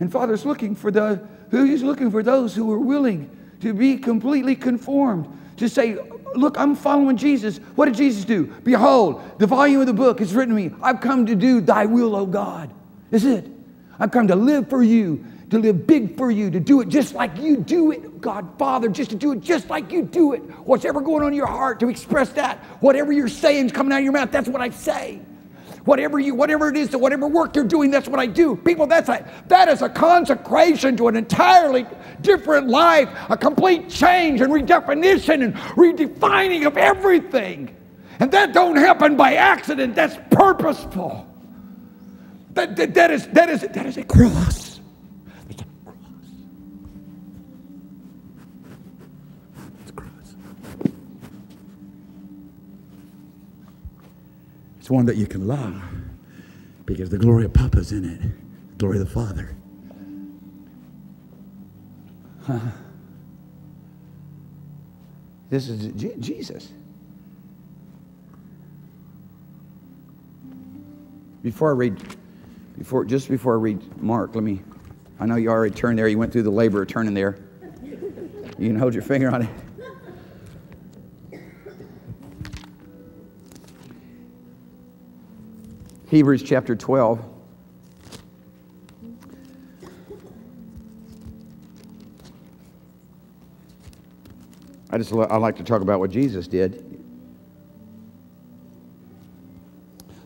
And Father's looking for the who he's looking for those who are willing to be completely conformed. To say, look, I'm following Jesus. What did Jesus do? Behold, the volume of the book is written to me. I've come to do thy will, O God. Is it. I've come to live for you, to live big for you, to do it just like you do it, God Father, just to do it just like you do it. What's ever going on in your heart, to express that. Whatever you're saying is coming out of your mouth, that's what I say. Whatever you, whatever it is, or whatever work you're doing, that's what I do. People, that's a, that is a consecration to an entirely different life, a complete change and redefinition and redefining of everything. And that don't happen by accident. That's purposeful. That, that, that, is, that, is, that is a cross. It's a cross. It's a cross. It's one that you can love because the glory of Papa's in it, the glory of the Father. Huh. This is Je- Jesus. Before I read before, just before I read Mark, let me, I know you already turned there. You went through the labor of turning there. You can hold your finger on it. Hebrews chapter 12. I just I like to talk about what Jesus did.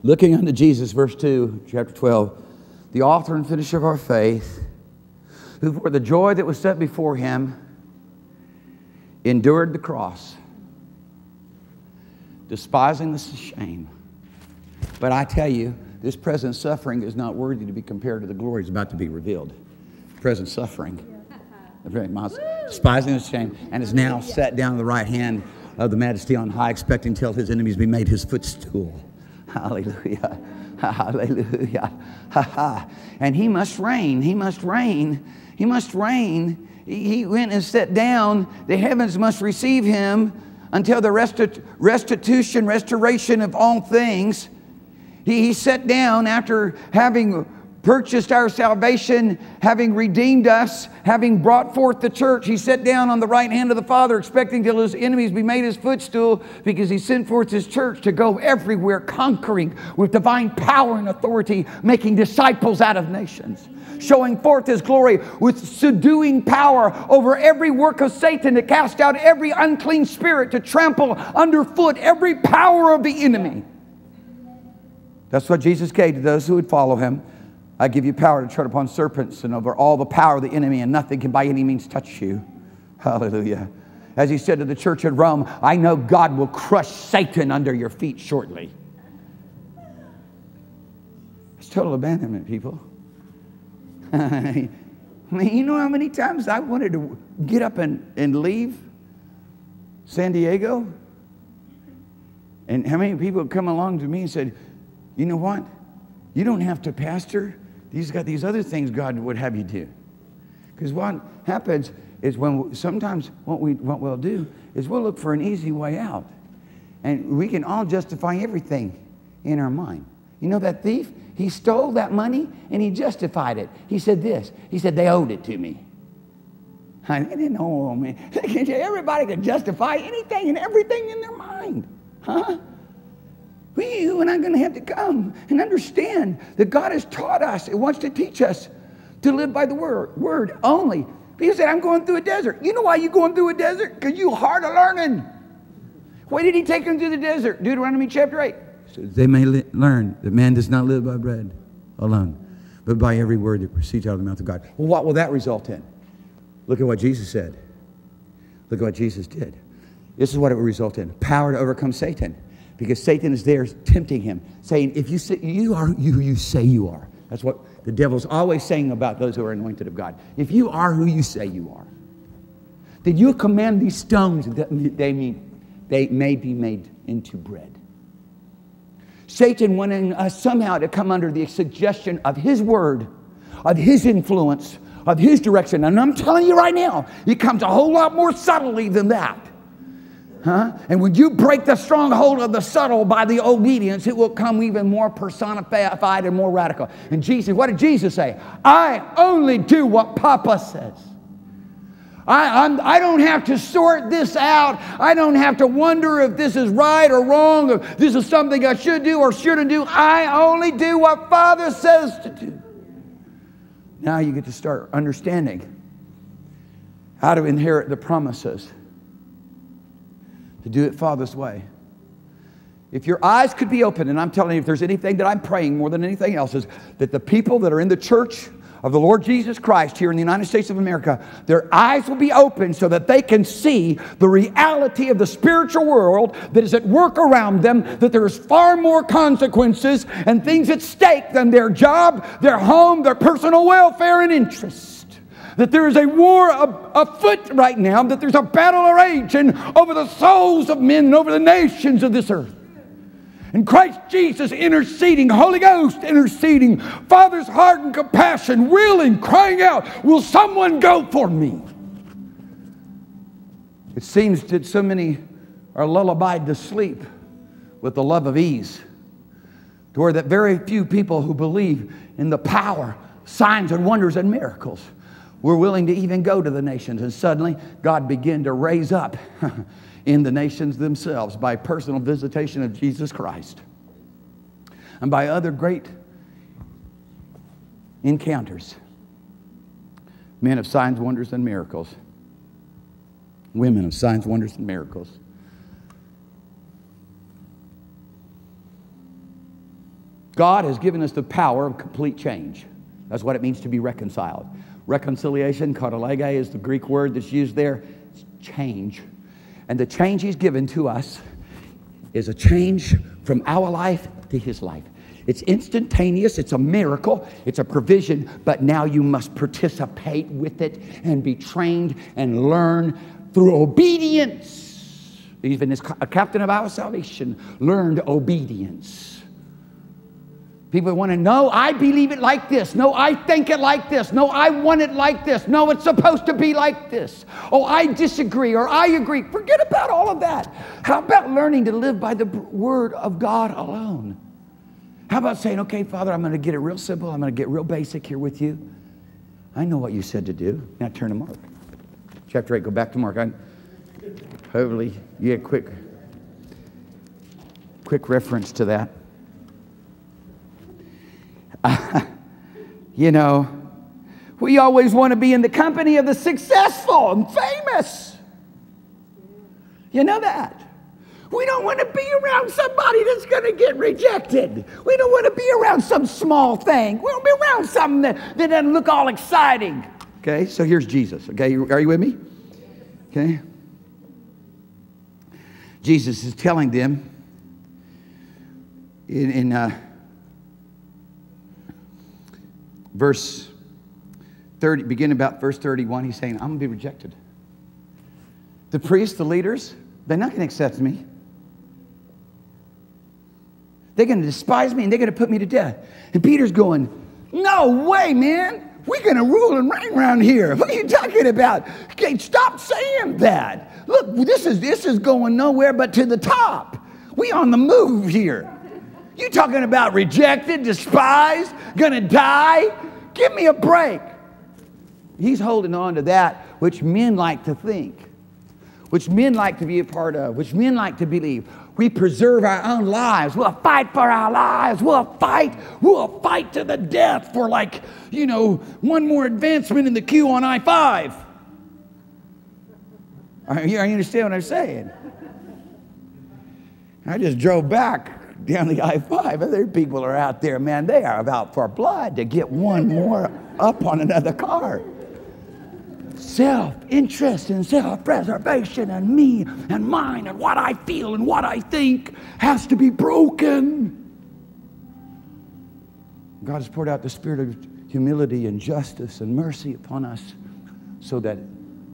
Looking unto Jesus, verse 2, chapter 12, the author and finisher of our faith, who for the joy that was set before him endured the cross, despising the shame. But I tell you, this present suffering is not worthy to be compared to the glory that's about to be revealed. Present suffering, despising the shame, and is now set down at the right hand of the majesty on high, expecting till his enemies be made his footstool. Hallelujah. Hallelujah. Ha ha. And he must reign. He must reign. He must reign. He went and sat down. The heavens must receive him until the resti- restitution, restoration of all things. He, sat down after having purchased our salvation, having redeemed us, having brought forth the church. He sat down on the right hand of the Father, expecting till his enemies be made his footstool, because he sent forth his church to go everywhere, conquering with divine power and authority, making disciples out of nations. Showing forth his glory with subduing power over every work of Satan to cast out every unclean spirit, to trample underfoot every power of the enemy. That's what Jesus gave to those who would follow him. I give you power to tread upon serpents and over all the power of the enemy, and nothing can by any means touch you. Hallelujah. As he said to the church at Rome, I know God will crush Satan under your feet shortly. It's total abandonment, people. I mean, you know how many times I wanted to get up and, and leave San Diego? And how many people come along to me and said, you know what? You don't have to pastor. He's got these other things God would have you do. Because what happens is when sometimes what, we, what we'll do is we'll look for an easy way out. And we can all justify everything in our mind. You know that thief? He stole that money and he justified it. He said this. He said, they owed it to me. I didn't know, man. Everybody can justify anything and everything in their mind. Huh? We, you and I are going to have to come and understand that God has taught us, it wants to teach us to live by the word, word only. People said, I'm going through a desert. You know why you're going through a desert? Because you're hard of learning. Why did he take them through the desert? Deuteronomy chapter 8. So they may learn that man does not live by bread alone, but by every word that proceeds out of the mouth of God. Well, what will that result in? Look at what Jesus said. Look at what Jesus did. This is what it will result in power to overcome Satan Because Satan is there tempting him, saying, If you say you are who you say you are. That's what the devil's always saying about those who are anointed of God. If you are who you say you are, then you command these stones that they, mean, they may be made into bread. Satan wanting us somehow to come under the suggestion of his word, of his influence, of his direction. And I'm telling you right now, it comes a whole lot more subtly than that. Huh? And when you break the stronghold of the subtle by the obedience, it will come even more personified and more radical. And Jesus, what did Jesus say? I only do what Papa says. I, I'm, I do not have to sort this out. I don't have to wonder if this is right or wrong, or this is something I should do or shouldn't do. I only do what Father says to do. Now you get to start understanding how to inherit the promises to do it Father's way. If your eyes could be open, and I'm telling you, if there's anything that I'm praying more than anything else, is that the people that are in the church of the Lord Jesus Christ here in the United States of America, their eyes will be open so that they can see the reality of the spiritual world that is at work around them, that there's far more consequences and things at stake than their job, their home, their personal welfare and interests that there is a war afoot right now, that there's a battle raging over the souls of men and over the nations of this earth. And Christ Jesus interceding, Holy Ghost interceding, Father's heart and compassion, willing, crying out, Will someone go for me? It seems that so many are lullabied to sleep with the love of ease, to where that very few people who believe in the power, signs, and wonders and miracles we're willing to even go to the nations. And suddenly, God began to raise up in the nations themselves by personal visitation of Jesus Christ and by other great encounters. Men of signs, wonders, and miracles. Women of signs, wonders, and miracles. God has given us the power of complete change. That's what it means to be reconciled. Reconciliation, katallage, is the Greek word that's used there. It's change. And the change he's given to us is a change from our life to his life. It's instantaneous, it's a miracle, it's a provision, but now you must participate with it and be trained and learn through obedience. Even as a captain of our salvation learned obedience. People want to know, I believe it like this. No, I think it like this. No, I want it like this. No, it's supposed to be like this. Oh, I disagree or I agree. Forget about all of that. How about learning to live by the word of God alone? How about saying, okay, Father, I'm going to get it real simple. I'm going to get real basic here with you. I know what you said to do. Now turn to Mark. Chapter 8, go back to Mark. I, hopefully, get quick, quick reference to that. you know, we always want to be in the company of the successful and famous. You know that. We don't want to be around somebody that's going to get rejected. We don't want to be around some small thing. We to be around something that, that doesn't look all exciting. Okay, so here's Jesus. Okay, are you with me? Okay. Jesus is telling them in, in uh, verse 30, begin about verse 31, he's saying, I'm going to be rejected. The priests, the leaders, they're not going to accept me. They're going to despise me and they're going to put me to death. And Peter's going, No way, man. We're going to rule and reign around here. What are you talking about? Okay, stop saying that. Look, this is, this is going nowhere but to the top. We on the move here. You talking about rejected, despised, gonna die? Give me a break. He's holding on to that which men like to think, which men like to be a part of, which men like to believe. We preserve our own lives. We'll fight for our lives. We'll fight. We'll fight to the death for, like, you know, one more advancement in the queue on I 5. You understand what I'm saying? I just drove back down the I 5. Other people are out there, man, they are out for blood to get one more up on another car. self interest and self preservation and me and mine and what I feel and what I think has to be broken. God has poured out the spirit of humility and justice and mercy upon us so that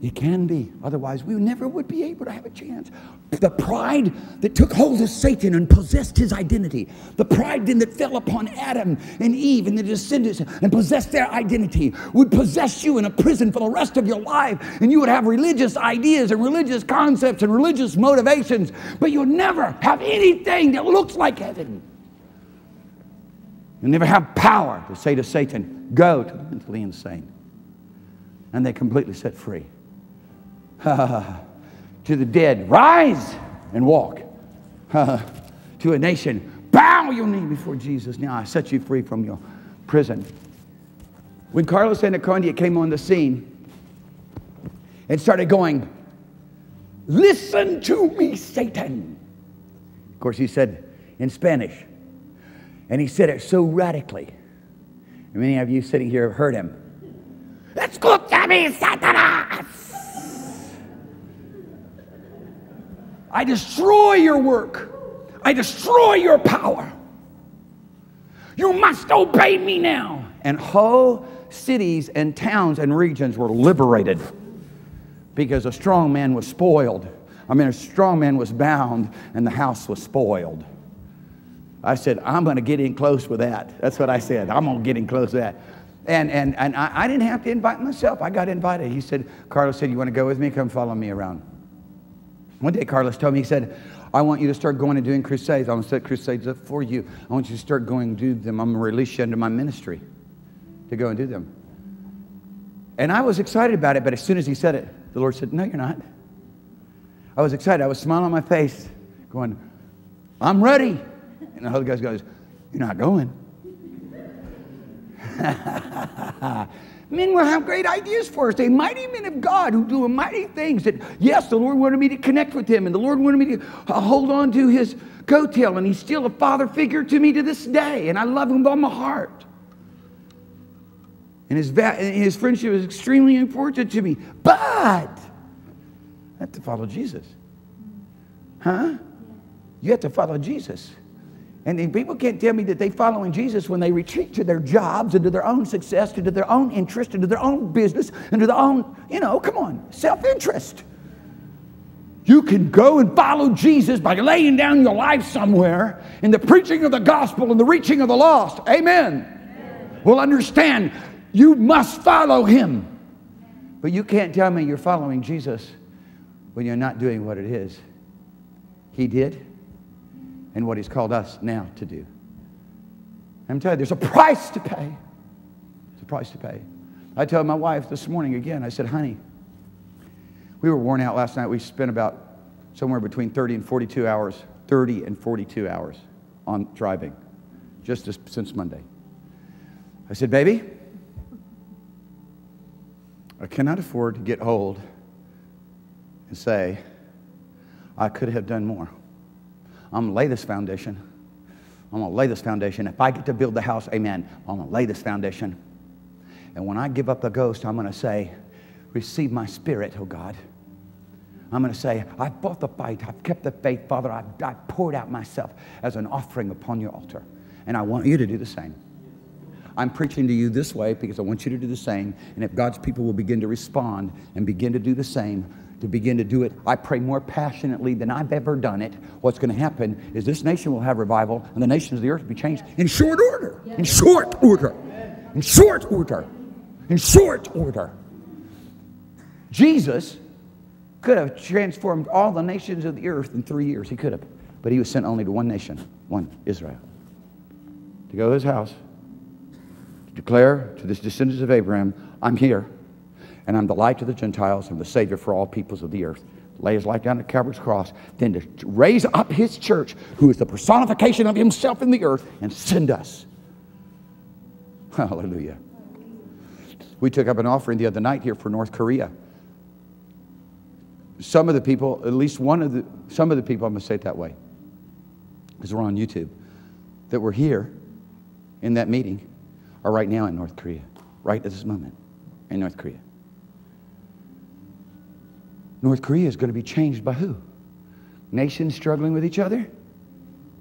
it can be. Otherwise, we never would be able to have a chance. The pride that took hold of Satan and possessed his identity, the pride then that fell upon Adam and Eve and the descendants and possessed their identity, would possess you in a prison for the rest of your life. And you would have religious ideas and religious concepts and religious motivations, but you'll never have anything that looks like heaven. You'll never have power to say to Satan, Go to the mentally insane. And they're completely set free. to the dead, rise and walk. to a nation, bow your knee before Jesus. Now I set you free from your prison. When Carlos Annacondia came on the scene and started going, Listen to me, Satan. Of course, he said in Spanish, and he said it so radically. And many of you sitting here have heard him. Escúchame, Satanás. I destroy your work. I destroy your power. You must obey me now. And whole cities and towns and regions were liberated because a strong man was spoiled. I mean, a strong man was bound and the house was spoiled. I said, I'm going to get in close with that. That's what I said. I'm going to get in close with that. And, and, and I, I didn't have to invite myself. I got invited. He said, Carlos said, You want to go with me? Come follow me around. One day, Carlos told me, he said, I want you to start going and doing crusades. I'm going to set crusades up for you. I want you to start going and do them. I'm going to release you into my ministry to go and do them. And I was excited about it, but as soon as he said it, the Lord said, No, you're not. I was excited. I was smiling on my face, going, I'm ready. And the Holy Ghost goes, You're not going. Men will have great ideas for us. They mighty men of God who do mighty things. That yes, the Lord wanted me to connect with him, and the Lord wanted me to uh, hold on to his coattail, and he's still a father figure to me to this day, and I love him with all my heart. And his, va- his friendship is extremely important to me. But I have to follow Jesus. Huh? You have to follow Jesus. And then people can't tell me that they're following Jesus when they retreat to their jobs and to their own success, and to their own interest, and to their own business, and to their own, you know, come on, self-interest. You can go and follow Jesus by laying down your life somewhere in the preaching of the gospel and the reaching of the lost. Amen. Amen. Well, understand, you must follow him. But you can't tell me you're following Jesus when you're not doing what it is he did and what He's called us now to do. I'm telling you, there's a price to pay. There's a price to pay. I told my wife this morning again, I said, honey, we were worn out last night. We spent about somewhere between 30 and 42 hours, 30 and 42 hours on driving, just as, since Monday. I said, baby, I cannot afford to get old and say, I could have done more. I'm going to lay this foundation. I'm going to lay this foundation. If I get to build the house, amen, I'm going to lay this foundation. And when I give up the ghost, I'm going to say, Receive my spirit, oh God. I'm going to say, I've fought the fight. I've kept the faith, Father. I've, I've poured out myself as an offering upon your altar. And I want you to do the same. I'm preaching to you this way because I want you to do the same. And if God's people will begin to respond and begin to do the same, to begin to do it. I pray more passionately than I've ever done it. What's going to happen is this nation will have revival and the nations of the earth will be changed in short order. In short order. In short order. In short order. Jesus could have transformed all the nations of the earth in three years. He could have. But he was sent only to one nation, one, Israel. To go to his house, to declare to the descendants of Abraham, I'm here and I'm the light to the Gentiles and the Savior for all peoples of the earth. Lay his life down at Calvary's cross, then to raise up his church, who is the personification of himself in the earth, and send us. Hallelujah. We took up an offering the other night here for North Korea. Some of the people, at least one of the, some of the people, I'm going to say it that way, because we're on YouTube, that were here in that meeting are right now in North Korea, right at this moment in North Korea. North Korea is going to be changed by who? Nations struggling with each other?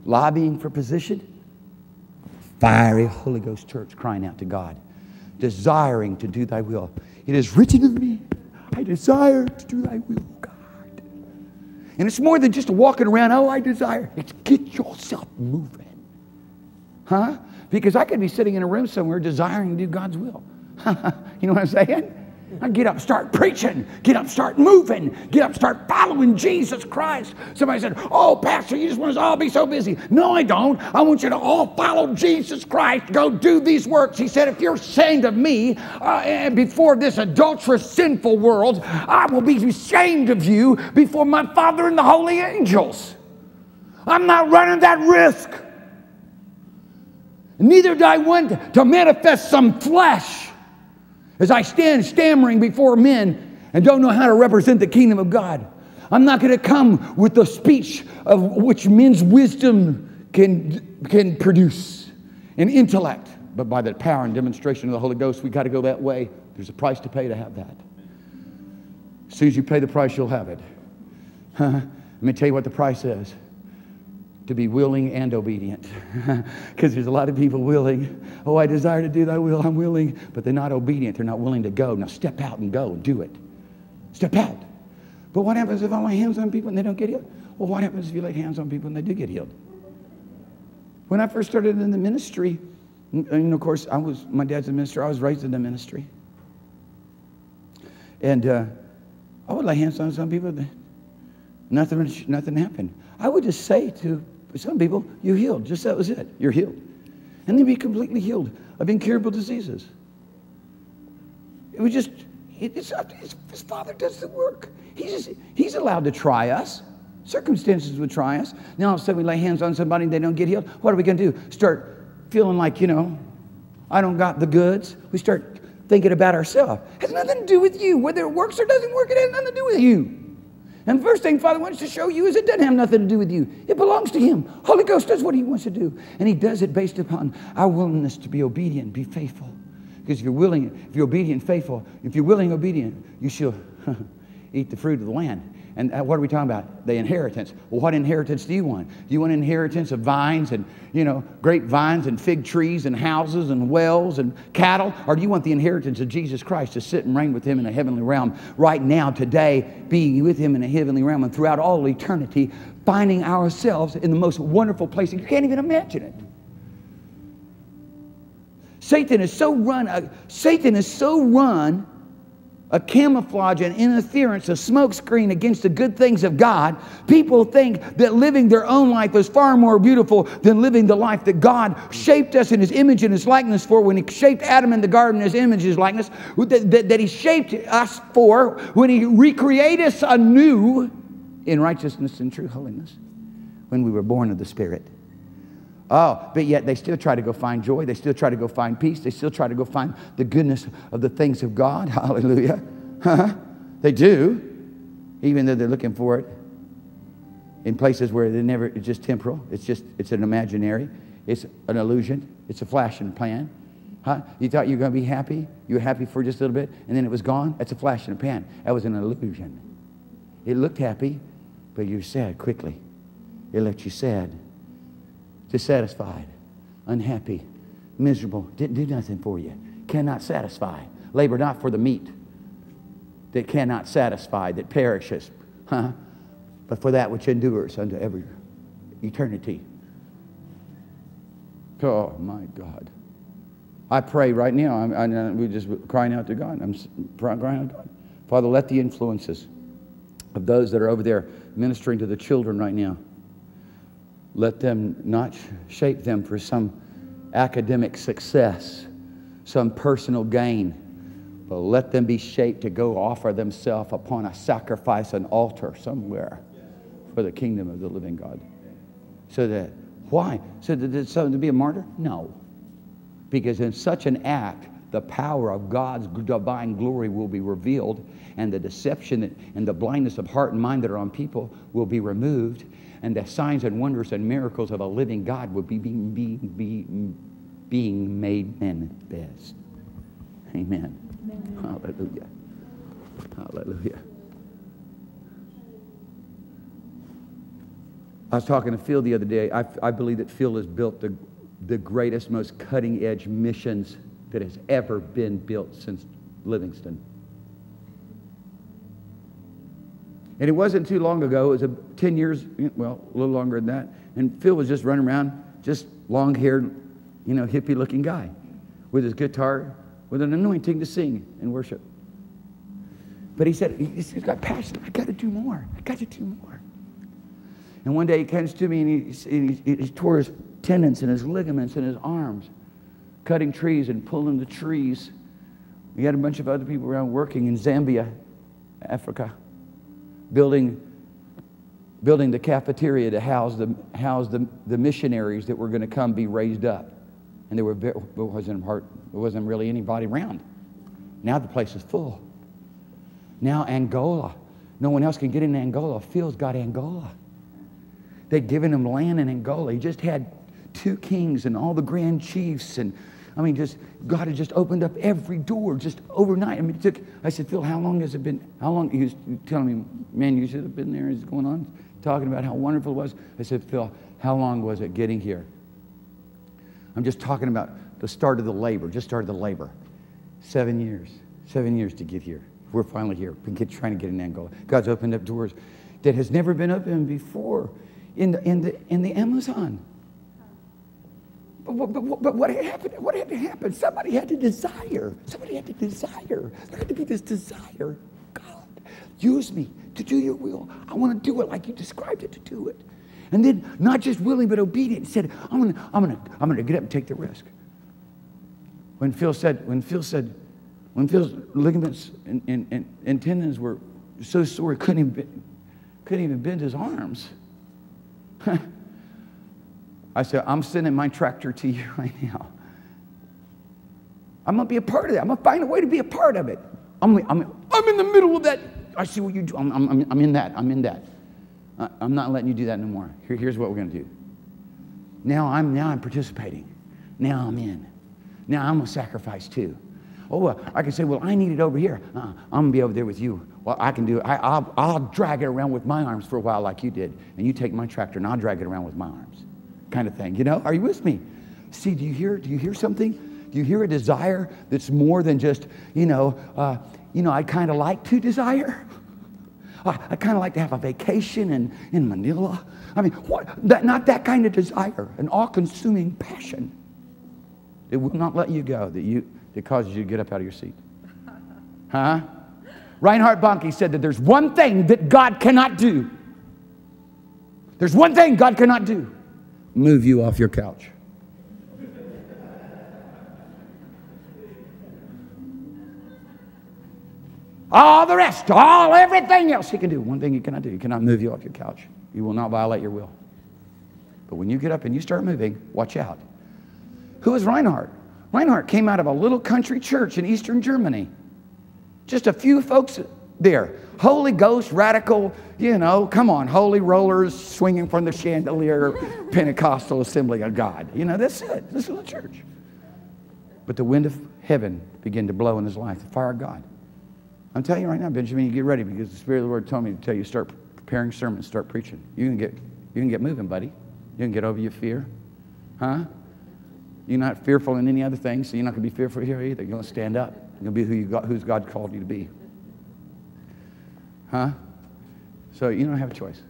Lobbying for position? Fiery Holy Ghost church crying out to God, desiring to do thy will. It is written of me, I desire to do thy will, God. And it's more than just walking around, oh, I desire. It's get yourself moving. Huh? Because I could be sitting in a room somewhere desiring to do God's will. you know what I'm saying? I get up, start preaching. Get up, start moving. Get up, start following Jesus Christ. Somebody said, Oh, Pastor, you just want us all be so busy. No, I don't. I want you to all follow Jesus Christ. Go do these works. He said, If you're ashamed of me uh, before this adulterous, sinful world, I will be ashamed of you before my Father and the holy angels. I'm not running that risk. Neither do I want to manifest some flesh as I stand stammering before men and don't know how to represent the kingdom of God. I'm not going to come with the speech of which men's wisdom can, can produce and intellect, but by the power and demonstration of the Holy Ghost, we got to go that way. There's a price to pay to have that. As soon as you pay the price, you'll have it. Let me tell you what the price is to be willing and obedient. Because there's a lot of people willing. Oh, I desire to do thy will. I'm willing. But they're not obedient. They're not willing to go. Now step out and go and do it. Step out. But what happens if I lay hands on people and they don't get healed? Well, what happens if you lay hands on people and they do get healed? When I first started in the ministry, and of course, I was my dad's a minister. I was raised in the ministry, and uh, I would lay hands on some people. Nothing, nothing happened. I would just say to some people, you healed. Just that was it. You're healed. And they'd be completely healed of incurable diseases. It was just, it's his, his father does the work. He's, just, he's allowed to try us. Circumstances would try us. Now all of a sudden we lay hands on somebody and they don't get healed. What are we going to do? Start feeling like, you know, I don't got the goods. We start thinking about ourselves. It has nothing to do with you. Whether it works or doesn't work, it has nothing to do with you. And the first thing Father wants to show you is it doesn't have nothing to do with you. It belongs to Him. Holy Ghost does what He wants to do. And He does it based upon our willingness to be obedient, be faithful. Because if you're willing, if you're obedient, faithful, if you're willing, obedient, you shall eat the fruit of the land. And uh, what are we talking about? The inheritance. Well, what inheritance do you want? Do you want inheritance of vines and, you know, grapevines and fig trees and houses and wells and cattle? Or do you want the inheritance of Jesus Christ to sit and reign with him in a heavenly realm right now, today, being with him in a heavenly realm and throughout all eternity, finding ourselves in the most wonderful place? You can't even imagine it. Satan is so run, uh, Satan is so run a camouflage and interference, a smokescreen against the good things of God, people think that living their own life is far more beautiful than living the life that God shaped us in His image and His likeness for. When He shaped Adam in the garden in His image and His likeness, that, that, that He shaped us for. When He recreated us anew in righteousness and true holiness. When we were born of the Spirit. Oh, but yet they still try to go find joy. They still try to go find peace. They still try to go find the goodness of the things of God. Hallelujah. Huh? they do, even though they're looking for it in places where they never, it's just temporal. It's just, it's an imaginary. It's an illusion. It's a flash and pan. Huh? You thought you were going to be happy. You were happy for just a little bit, and then it was gone. That's a flash and a pan. That was an illusion. It looked happy, but you're sad quickly. It left you sad dissatisfied, unhappy, miserable, didn't do nothing for you, cannot satisfy. Labor not for the meat that cannot satisfy, that perishes, huh? but for that which endures unto every eternity. Oh my God. I pray right now. I'm, I'm, we're just crying out to God. I'm crying out to God. Father, let the influences of those that are over there ministering to the children right now let them not shape them for some academic success, some personal gain, but let them be shaped to go offer themselves upon a sacrifice, an altar somewhere for the kingdom of the living God. So that, why? So that so to be a martyr? No. Because in such an act, the power of God's divine glory will be revealed, and the deception and the blindness of heart and mind that are on people will be removed, and the signs and wonders and miracles of a living God would be being, being, being, being made manifest. Amen. Amen. Hallelujah. Hallelujah. I was talking to Phil the other day. I, I believe that Phil has built the, the greatest, most cutting edge missions that has ever been built since Livingstone. And it wasn't too long ago, it was a, 10 years, well, a little longer than that. And Phil was just running around, just long haired, you know, hippie looking guy with his guitar, with an anointing to sing and worship. But he said, he's got passion. I got to do more. I got to do more. And one day he comes to me and he, and he, he tore his tendons and his ligaments in his arms, cutting trees and pulling the trees. He had a bunch of other people around working in Zambia, Africa, building, building the cafeteria to house the, house the, the missionaries that were going to come be raised up. And there were, there wasn't, there wasn't really anybody around. Now the place is full. Now Angola. No one else can get in Angola. Phil's got Angola. They'd given him land in Angola. He just had two kings and all the grand chiefs and I mean, just God had just opened up every door just overnight. I mean, it took. I said, Phil, how long has it been? How long? He was telling me, man, you should have been there. He's going on, talking about how wonderful it was. I said, Phil, how long was it getting here? I'm just talking about the start of the labor. Just started the labor. Seven years. Seven years to get here. We're finally here. We're trying to get in Angola. God's opened up doors that has never been opened before in the in the in the Amazon. But, but, but, what happened? What had to happen? Somebody had to desire. Somebody had to desire. There had to be this desire. God, use me to do your will. I want to do it like you described it to do it. And then not just willing but obedient. Said, I'm gonna, I'm gonna, I'm gonna get up and take the risk. When Phil said, when Phil said, when Phil's ligaments and, and, and, and tendons were so sore he couldn't even, couldn't even bend his arms. I said, I'm sending my tractor to you right now. I'm going to be a part of that. I'm going to find a way to be a part of it. I'm, I'm, I'm in the middle of that. I see what you do. I'm, I'm, I'm in that. I'm in that. I'm not letting you do that anymore. Here, here's what we're going to do. Now I'm, now I'm participating. Now I'm in. Now I'm a sacrifice too. Oh, well, I can say, well, I need it over here. Uh, I'm going to be over there with you. Well, I can do it. I, will I'll drag it around with my arms for a while like you did. And you take my tractor and I'll drag it around with my arms kind of thing. You know, are you with me? See, do you hear? Do you hear something? Do you hear a desire that's more than just, you know, uh, you know, I kind of like to desire. I, I kind of like to have a vacation in, in Manila. I mean, what? That, not that kind of desire, an all-consuming passion. It will not let you go. That you that causes you to get up out of your seat. Huh? Reinhard Bonnke said that there's one thing that God cannot do. There's one thing God cannot do move you off your couch. All the rest, all everything else he can do. One thing he cannot do, he cannot move you off your couch. He will not violate your will. But when you get up and you start moving, watch out. Who is Reinhard? Reinhard came out of a little country church in eastern Germany. Just a few folks there. Holy Ghost, radical, you know, come on, holy rollers swinging from the chandelier, Pentecostal assembly of God. You know, that's it. This is the church. But the wind of heaven began to blow in his life, the fire of God. I'm telling you right now, Benjamin, you get ready because the Spirit of the Lord told me to tell you start preparing sermons, start preaching. You can get, you can get moving, buddy. You can get over your fear. Huh? You're not fearful in any other thing, so you're not going to be fearful here either. You're going to stand up. You're going to be who you got, who's God called you to be. Huh? So you don't have a choice.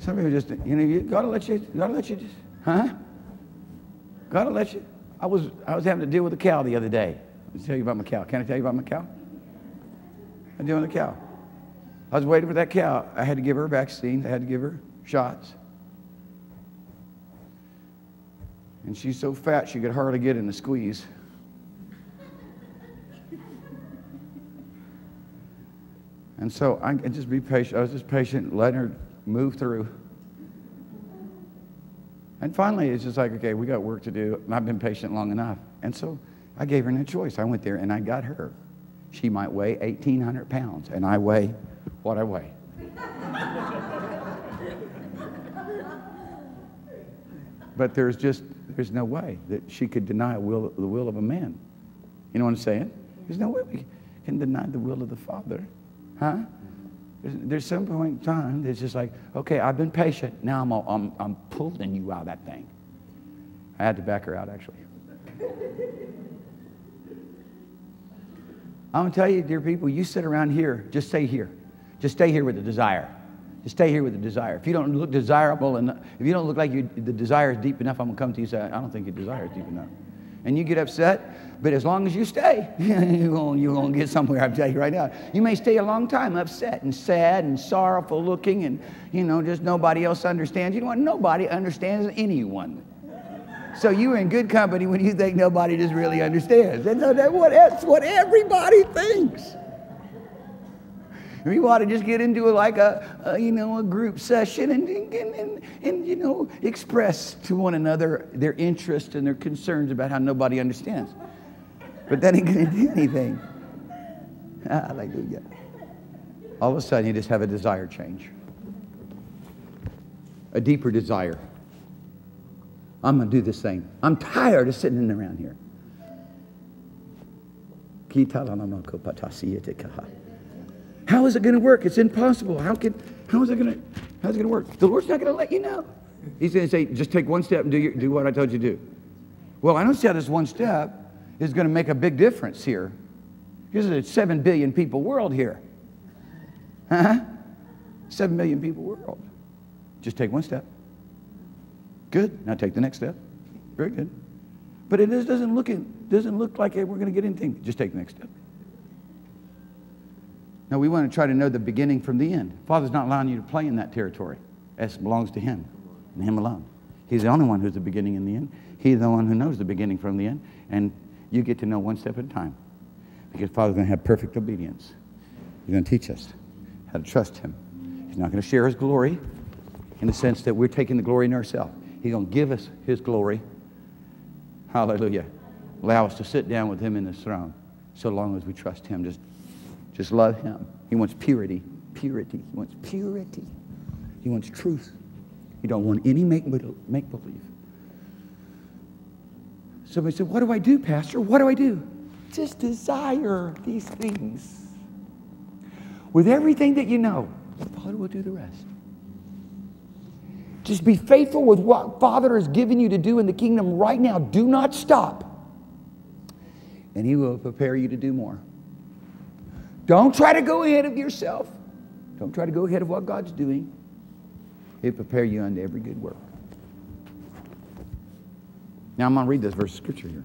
Some people just, you know, you gotta let you, gotta let you just, huh? Gotta let you. I was, I was having to deal with a cow the other day. Me tell you about my cow. Can I tell you about my cow? I'm dealing with a cow. I was waiting for that cow. I had to give her vaccines. I had to give her shots. And she's so fat she could hardly get in the squeeze. And so I just be patient. I was just patient, letting her move through. And finally, it's just like, okay, we got work to do. I've been patient long enough. And so I gave her no choice. I went there and I got her. She might weigh 1,800 pounds, and I weigh what I weigh. but there's just there's no way that she could deny will, the will of a man. You know what I'm saying? There's no way we can deny the will of the Father. Huh? There's, there's some point in time that's just like, okay, I've been patient. Now I'm, I'm, I'm pulling you out of that thing. I had to back her out, actually. I'm going to tell you, dear people, you sit around here, just stay here. Just stay here with the desire. Just stay here with the desire. If you don't look desirable and if you don't look like you, the desire is deep enough, I'm going to come to you and say, I don't think your desire is deep enough. And you get upset, but as long as you stay, you're going you're gonna get somewhere, I'm telling you right now. You may stay a long time upset and sad and sorrowful looking and, you know, just nobody else understands. You know what? Nobody understands anyone. So you're in good company when you think nobody just really understands. And that's what everybody thinks. We want to just get into a, like a, a, you know a group session and, and, and, and you know express to one another their interest and their concerns about how nobody understands. But that ain't going to do anything. Hallelujah. All of a sudden, you just have a desire change, a deeper desire. I'm going to do this thing. I'm tired of sitting around here. How is it going to work? It's impossible. How can how is it going to how's it going to work? The Lord's not going to let you know. He's going to say, just take one step and do, your, do what I told you to do. Well, I don't see how this one step is going to make a big difference here. Because it's a seven billion people world here. Huh? Seven million people world. Just take one step. Good. Now take the next step. Very good. But it is, doesn't look it doesn't look like we're going to get anything. Just take the next step. Now we want to try to know the beginning from the end. Father's not allowing you to play in that territory. That belongs to Him and Him alone. He's the only one who's the beginning and the end. He's the one who knows the beginning from the end. And you get to know one step at a time. Because Father's going to have perfect obedience. He's going to teach us how to trust Him. He's not going to share His glory in the sense that we're taking the glory in ourselves. He's going to give us His glory. Hallelujah. Allow us to sit down with Him in His throne so long as we trust Him. Just, just love Him. He wants purity. Purity. He wants purity. He wants truth. He don't want any make, make believe. Somebody said, What do I do, Pastor? What do I do? Just desire these things. With everything that you know, Father will do the rest. Just be faithful with what Father has given you to do in the kingdom right now. Do not stop. And He will prepare you to do more. Don't try to go ahead of yourself. Don't try to go ahead of what God's doing. He'll prepare you unto every good work. Now I'm going to read this verse of scripture here.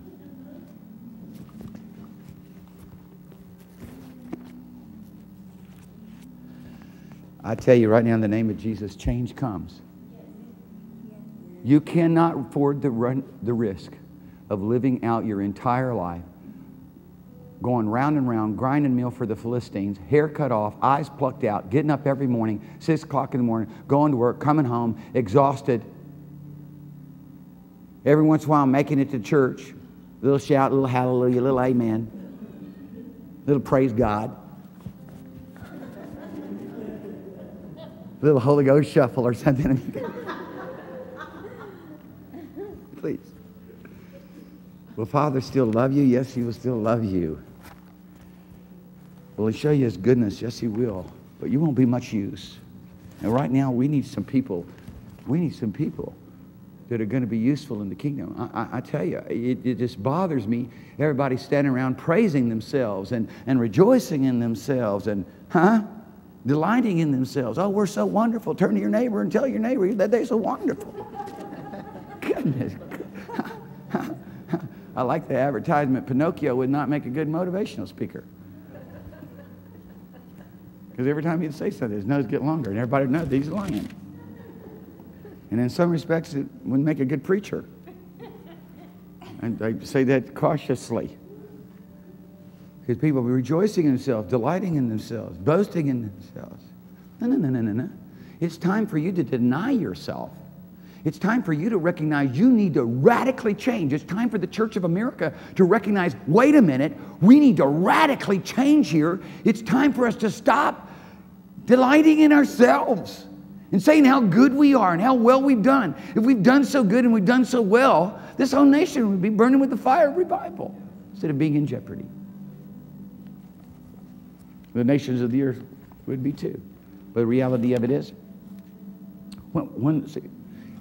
I tell you right now, in the name of Jesus, change comes. You cannot afford the, run, the risk of living out your entire life going round and round, grinding meal for the Philistines, hair cut off, eyes plucked out, getting up every morning, six o'clock in the morning, going to work, coming home, exhausted. Every once in a while, making it to church, little shout, little hallelujah, little amen, little praise God, little Holy Ghost shuffle or something. Please. Will Father still love you? Yes, He will still love you. Will He show you His goodness? Yes, He will. But you won't be much use. And right now, we need some people. We need some people that are going to be useful in the kingdom. I, I, I tell you, it, it, just bothers me. Everybody standing around praising themselves and, and rejoicing in themselves and, huh? Delighting in themselves. Oh, we're so wonderful. Turn to your neighbor and tell your neighbor that they're so wonderful. Goodness. I like the advertisement. Pinocchio would not make a good motivational speaker. Because every time he'd say something, his nose get longer, and everybody would know that he's lying. And in some respects, it would make a good preacher. And I say that cautiously. Because people be rejoicing in themselves, delighting in themselves, boasting in themselves. No, no, no, no, no, no. It's time for you to deny yourself. It's time for you to recognize you need to radically change. It's time for the Church of America to recognize wait a minute, we need to radically change here. It's time for us to stop delighting in ourselves and saying how good we are and how well we've done. If we've done so good and we've done so well, this whole nation would be burning with the fire of revival instead of being in jeopardy. The nations of the earth would be too. But the reality of it is, when, see,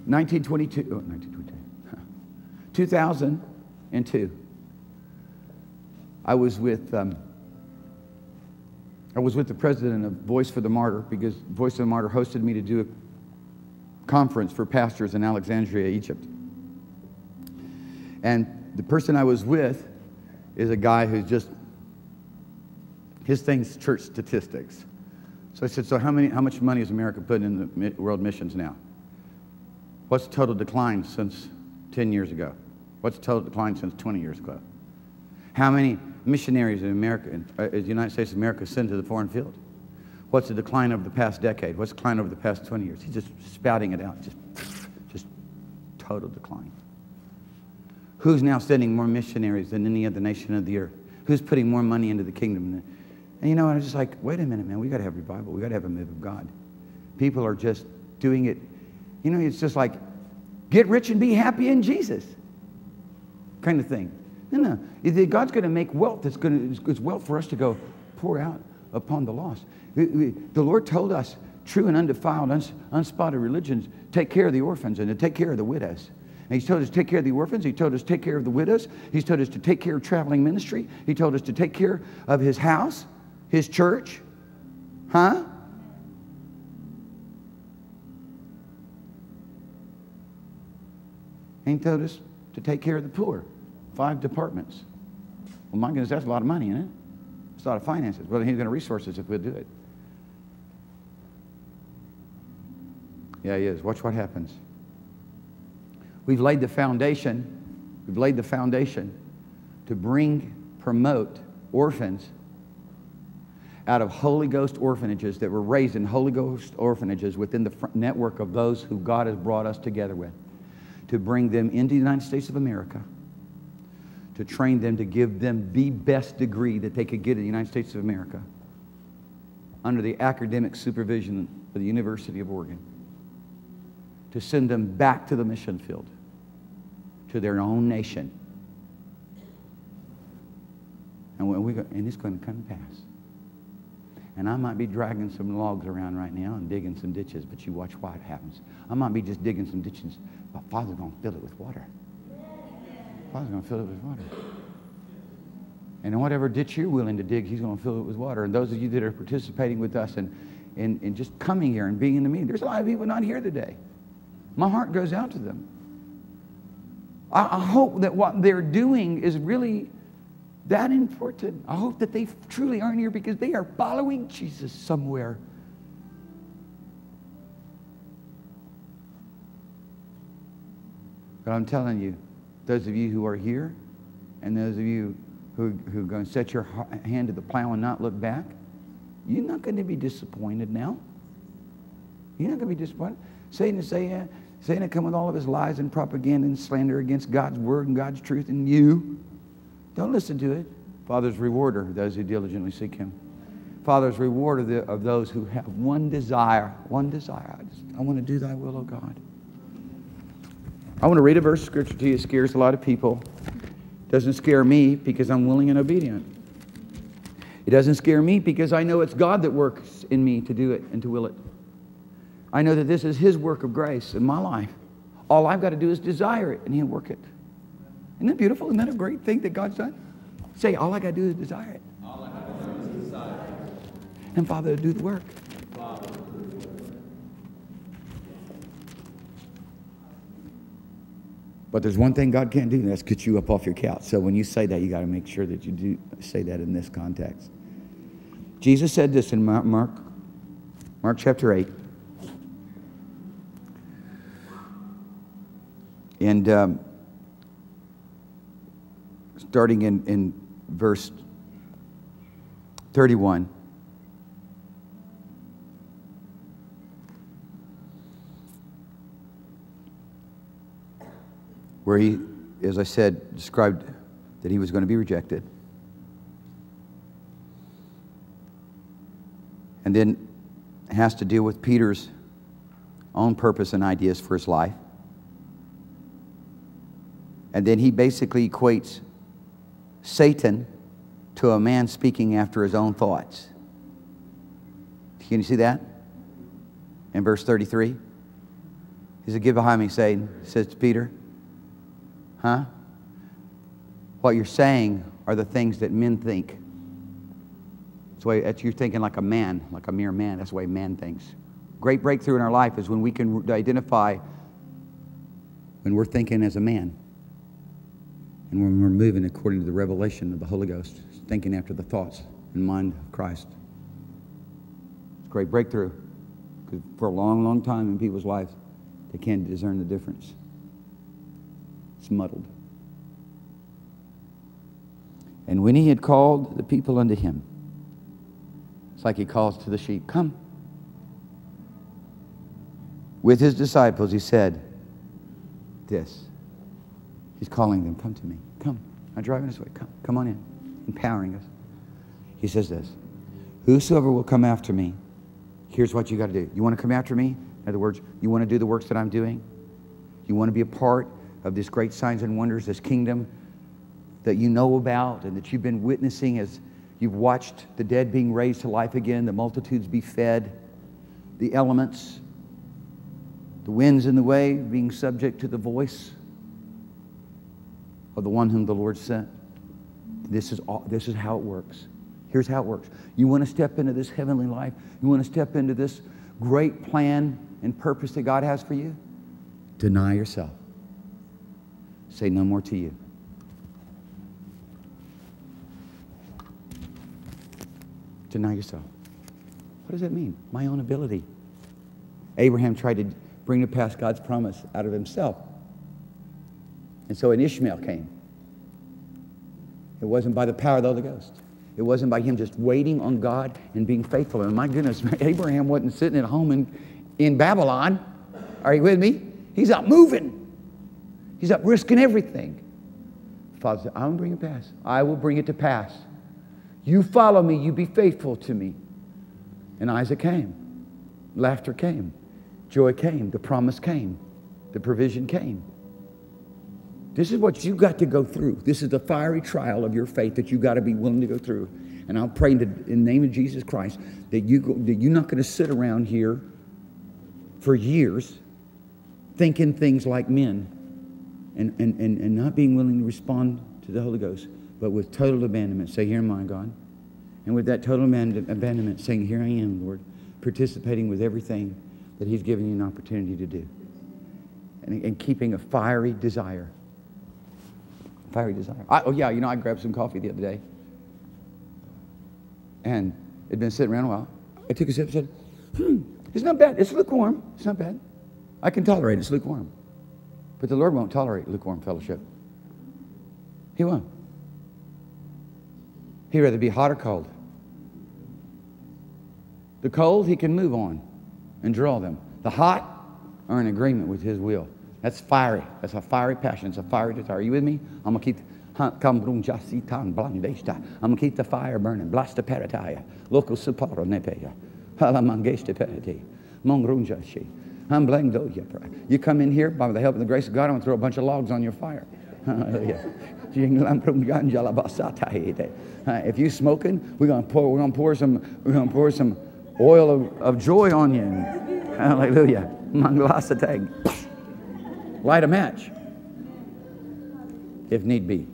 1922, oh, 1922, 2002, I was with, um, I was with the president of Voice for the Martyr because Voice for the Martyr hosted me to do a conference for pastors in Alexandria, Egypt. And the person I was with is a guy who's just, his thing's church statistics. So I said, so how, many, how much money is America putting in the world missions now? What's the total decline since 10 years ago? What's the total decline since 20 years ago? How many missionaries in America, uh, is the United States of America sent to the foreign field? What's the decline over the past decade? What's the decline over the past 20 years? He's just spouting it out, just, just total decline. Who's now sending more missionaries than any other nation of the earth? Who's putting more money into the kingdom? And you know, I was just like, wait a minute, man, we got to have revival. We got to have a move of God. People are just doing it. You know, it's just like, get rich and be happy in Jesus kind of thing. No, no. God's going to make wealth. It's, going to, it's wealth for us to go pour out upon the lost. The Lord told us, true and undefiled, uns, unspotted religions, take care of the orphans and to take care of the widows. And He's told us to take care of the orphans. He told us to take care of the widows. He's told us to take care of traveling ministry. He told us to take care of His house, His church. Huh? He told us to take care of the poor. Five departments. Well, my goodness, that's a lot of money, isn't it? It's a lot of finances. Well, he's going to resource us if we'll do it. Yeah, he is. Watch what happens. We've laid the foundation. We've laid the foundation to bring, promote orphans out of Holy Ghost orphanages that were raised in Holy Ghost orphanages within the network of those who God has brought us together with, to bring them into the United States of America, to train them to give them the best degree that they could get in the United States of America under the academic supervision of the University of Oregon, to send them back to the mission field, to their own nation. And, we and it's going to come to pass. And I might be dragging some logs around right now and digging some ditches, but you watch what happens. I might be just digging some ditches, but Father's going to fill it with water. Father's going to fill it with water. And in whatever ditch you're willing to dig, He's going to fill it with water. And those of you that are participating with us and, and, and just coming here and being in the meeting, there's a lot of people not here today. My heart goes out to them. I, I hope that what they're doing is really that important. I hope that they truly aren't here because they are following Jesus somewhere. But I'm telling you, those of you who are here and those of you who, who are going to set your hand to the plow and not look back, you're not going to be disappointed now. You're not going to be disappointed. Satan is saying, Satan come with all of his lies and propaganda and slander against God's word and God's truth and you. Don't listen to it. Father's rewarder of those who diligently seek him. Father's rewarder of, the, of those who have one desire, one desire. I, just, I want to do thy will, O God. I want to read a verse of scripture to you. It scares a lot of people. It doesn't scare me because I'm willing and obedient. It doesn't scare me because I know it's God that works in me to do it and to will it. I know that this is His work of grace in my life. All I've got to do is desire it and He'll work it. Isn't that beautiful? Isn't that a great thing that God's done? Say, all I got to do is desire it. And Father, do the work. But there's one thing God can't do, and that's get you up off your couch. So when you say that, you got to make sure that you do say that in this context. Jesus said this in Mark, Mark chapter 8. And um, starting in, in verse 31. Where he, as I said, described that he was going to be rejected. And then has to deal with Peter's own purpose and ideas for his life. And then he basically equates Satan to a man speaking after his own thoughts. Can you see that? in verse 33. He said, Get behind me, Satan, says to Peter. Huh? What you're saying are the things that men think. That's way that's, you're thinking like a man, like a mere man. That's the way man thinks. Great breakthrough in our life is when we can identify when we're thinking as a man and when we're moving according to the revelation of the Holy Ghost, thinking after the thoughts and mind of Christ. It's a great breakthrough because for a long, long time in people's lives, they can't discern the difference. It's muddled. And when he had called the people unto him, it's like he calls to the sheep, Come. With his disciples, he said, This. He's calling them, Come to me. Come. I'm driving this way. Come. Come on in. Empowering us. He says this Whosoever will come after me, here's what you got to do. You want to come after me? In other words, you want to do the works that I'm doing? You want to be a part of this great signs and wonders, this kingdom that you know about and that you've been witnessing as you've watched the dead being raised to life again, the multitudes be fed, the elements, the winds and the wave being subject to the voice of the one whom the Lord sent. This is, all, this is how it works. Here's how it works. You want to step into this heavenly life? You want to step into this great plan and purpose that God has for you? Deny yourself. Say no more to you. Deny yourself. What does that mean? My own ability. Abraham tried to bring to pass God's promise out of himself. And so an Ishmael came. It wasn't by the power of the Holy Ghost. It wasn't by him just waiting on God and being faithful. And my goodness, Abraham wasn't sitting at home in, in Babylon. Are you with me? He's up moving. He's up risking everything. Father said, I will bring it to pass. I will bring it to pass. You follow me, you be faithful to me. And Isaac came. Laughter came. Joy came. The promise came. The provision came. This is what you got to go through. This is the fiery trial of your faith that you got to be willing to go through. And I'll pray in the, name of Jesus Christ that, you go, that you're not going to sit around here for years thinking things like men and, and, and, and not being willing to respond to the Holy Ghost, but with total abandonment. Say, Here am I, God. And with that total abandonment, saying, Here I am, Lord, participating with everything that He's given you an opportunity to do. And, and keeping a fiery desire. Fiery desire. I, oh, yeah, you know, I grabbed some coffee the other day. And it'd been sitting around a while. I took a sip and said, Hmm, it's not bad. It's lukewarm. It's not bad. I can tolerate it. It's lukewarm. But the Lord won't tolerate lukewarm fellowship. He won't. He'd rather be hot or cold. The cold, he can move on and draw them. The hot are in agreement with his will. That's fiery. That's a fiery passion. It's a fiery desire. Are you with me? I'm going to keep. I'm going to keep the fire burning. Blasta perataya. Local suparo nepeya. Halamangeste perati. Mongrunjashi. I'm blank You come in here by the help of the grace of God, I'm going to throw a bunch of logs on your fire. Oh, if you smoking, we're going to pour, we're to pour some, we're to pour some oil of, of joy on you. Hallelujah. Light a match, if need be.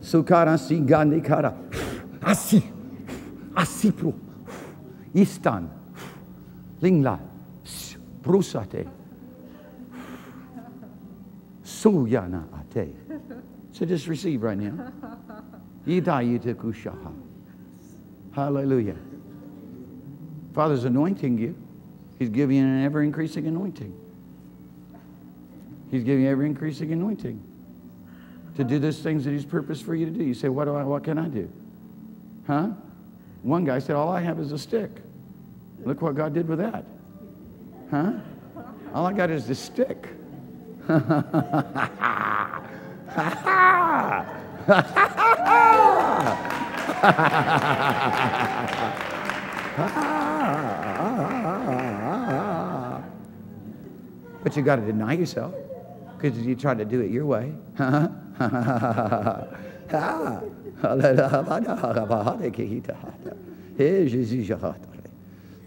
Sukara si gandhi kara. Asi. Asipro. Istan. Lingla. Brusate. Suyana ate. So just receive right now. Kushaha. Hallelujah. Father's anointing you. He's giving you an ever increasing anointing. He's giving you ever increasing anointing to do those things that He's purposed for you to do. You say, What do I what can I do? Huh? One guy said, All I have is a stick. Look what God did with that. Huh? All I got is the stick. but you got to deny yourself because you tried to do it your way.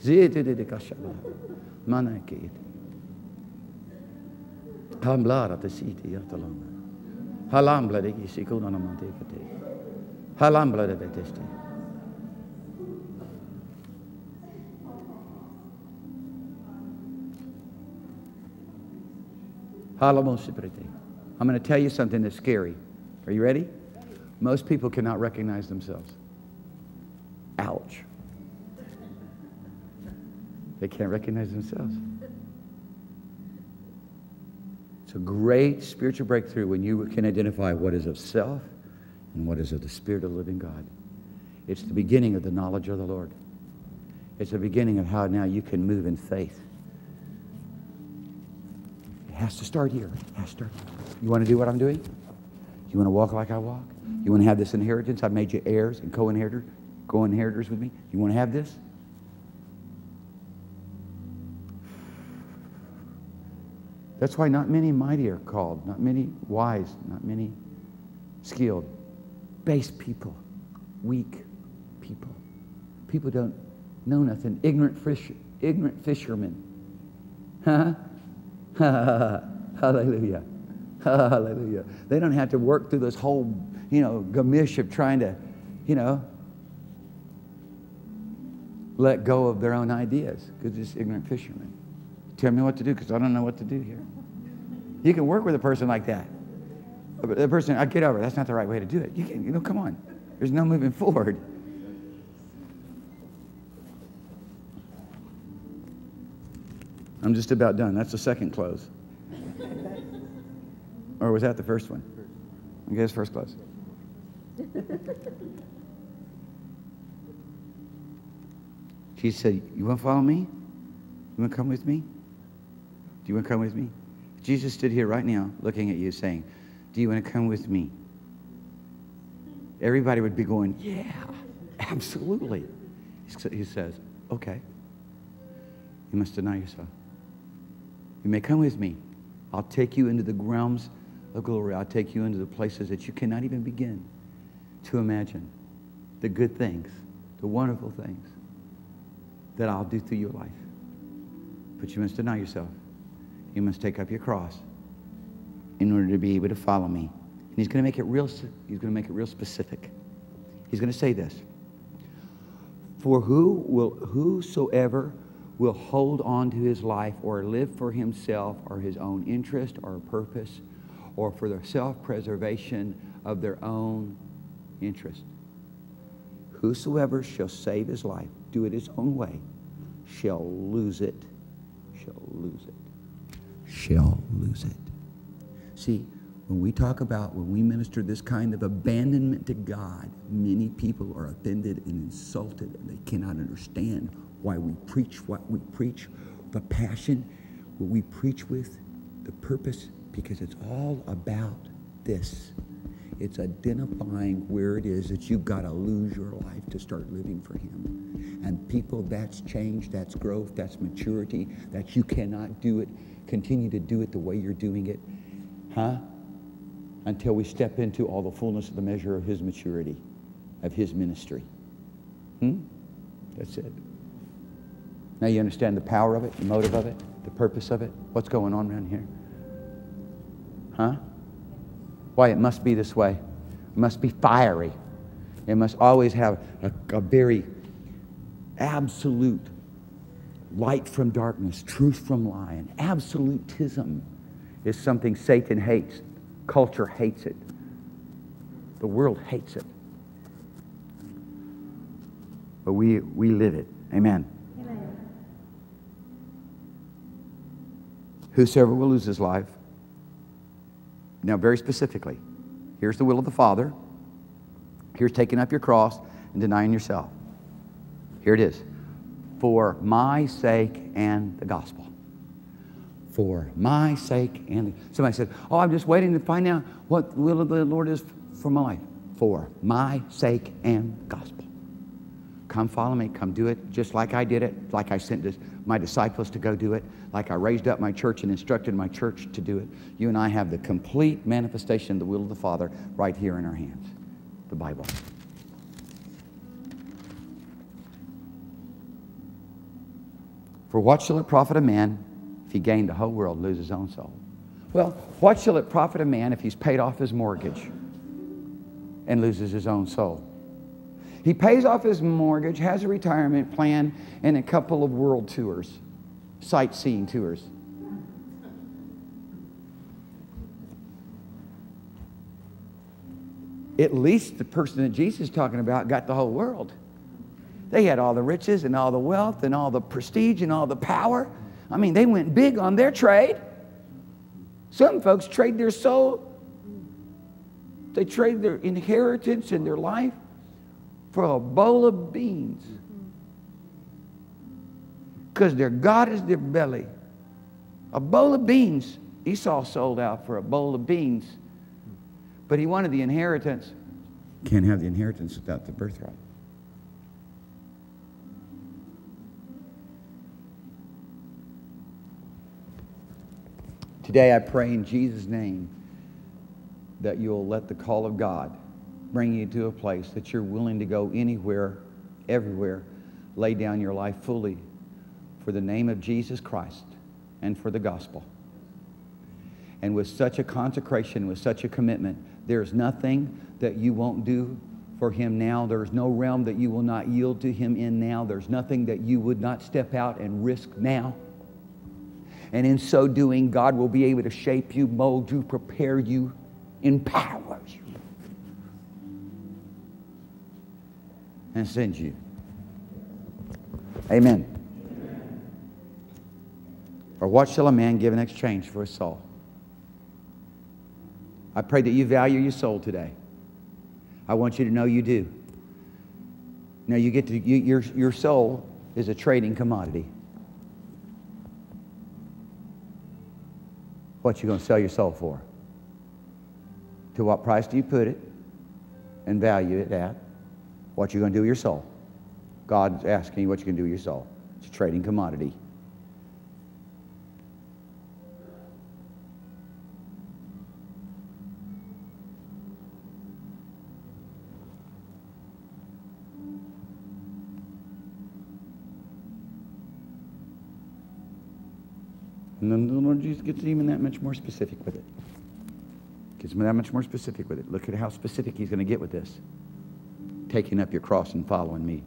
Zedididikashaba. Manakid. Hamblara te siti yatalama. Halambla de gisikuna namantekate. Halambla de testi. Halamosiprete. I'm going to tell you something that's scary. Are you ready? Most people cannot recognize themselves. Ouch. They can't recognize themselves. It's a great spiritual breakthrough when you can identify what is of self and what is of the Spirit of the living God. It's the beginning of the knowledge of the Lord. It's the beginning of how now you can move in faith. Has to start here. It has to start. You want to do what I'm doing? You want to walk like I walk? You want to have this inheritance? I've made you heirs and co-inheritors, co-inheritors with me. You want to have this? That's why not many mighty are called, not many wise, not many skilled. Base people, weak people. People don't know nothing. Ignorant fish, ignorant fishermen. Huh? Hallelujah. Hallelujah. They don't have to work through this whole, you know, gamish of trying to, you know, let go of their own ideas because it's ignorant fishermen. Tell me what to do because I don't know what to do here. You can work with a person like that. The person, I get over. That's not the right way to do it. You can, you know, come on. There's no moving forward. I'm just about done. That's the second close. Or was that the first one? I guess first close. Jesus said, You want to follow me? You want to come with me? Do you want to come with me? Jesus stood here right now looking at you saying, Do you want to come with me? Everybody would be going, Yeah, absolutely. He says, Okay. You must deny yourself. You may come with me. I'll take you into the realms of glory. I'll take you into the places that you cannot even begin to imagine. The good things, the wonderful things that I'll do through your life. But you must deny yourself. You must take up your cross in order to be able to follow me. And he's going to make it real he's going to make it real specific. He's going to say this. For who will whosoever will hold on to his life or live for himself or his own interest or purpose or for the self-preservation of their own interest. Whosoever shall save his life, do it his own way, shall lose it. Shall lose it. Shall lose it. See, when we talk about, when we minister this kind of abandonment to God, many people are offended and insulted and they cannot understand why we preach what we preach, the passion, what we preach with, the purpose, because it's all about this. It's identifying where it is that you've got to lose your life to start living for Him. And people, that's change, that's growth, that's maturity, that you cannot do it, continue to do it the way you're doing it, huh? Until we step into all the fullness of the measure of His maturity, of His ministry. Hmm? That's it. Now you understand the power of it, the motive of it, the purpose of it, what's going on around here? Huh? Why it must be this way. It must be fiery. It must always have a, a very absolute light from darkness, truth from lie. Absolutism is something Satan hates. Culture hates it. The world hates it. But we, we live it. Amen. Whosoever will lose his life. Now, very specifically, here's the will of the Father. Here's taking up your cross and denying yourself. Here it is. For my sake and the gospel. For my sake and somebody said, Oh, I'm just waiting to find out what the will of the Lord is for my life. For my sake and gospel. Come follow me. Come do it just like I did it, like I sent this, my disciples to go do it, like I raised up my church and instructed my church to do it. You and I have the complete manifestation of the will of the Father right here in our hands the Bible. For what shall it profit a man if he gain the whole world lose his own soul? Well, what shall it profit a man if he's paid off his mortgage and loses his own soul? He pays off his mortgage, has a retirement plan, and a couple of world tours, sightseeing tours. At least the person that Jesus is talking about got the whole world. They had all the riches and all the wealth and all the prestige and all the power. I mean, they went big on their trade. Some folks trade their soul, they trade their inheritance and their life for a bowl of beans. Because their God is their belly. A bowl of beans. Esau sold out for a bowl of beans, but he wanted the inheritance. Can't have the inheritance without the birthright. Today I pray in Jesus' name that you'll let the call of God bring you to a place that you're willing to go anywhere, everywhere, lay down your life fully for the name of Jesus Christ and for the gospel. And with such a consecration, with such a commitment, there's nothing that you won't do for him now. There's no realm that you will not yield to him in now. There's nothing that you would not step out and risk now. And in so doing, God will be able to shape you, mold you, prepare you, in you, and send you. Amen. Or what shall a man give in exchange for his soul? I pray that you value your soul today. I want you to know you do. Now you get to you, your your soul is a trading commodity. What you going to sell your soul for? To what price do you put it and value it at? What you going to do with your soul? God's asking you what you can do with your soul. It's a trading commodity. And then the Lord Jesus gets even that much more specific with it. Gets that much more specific with it. Look at how specific he's going to get with this. Taking up your cross and following me.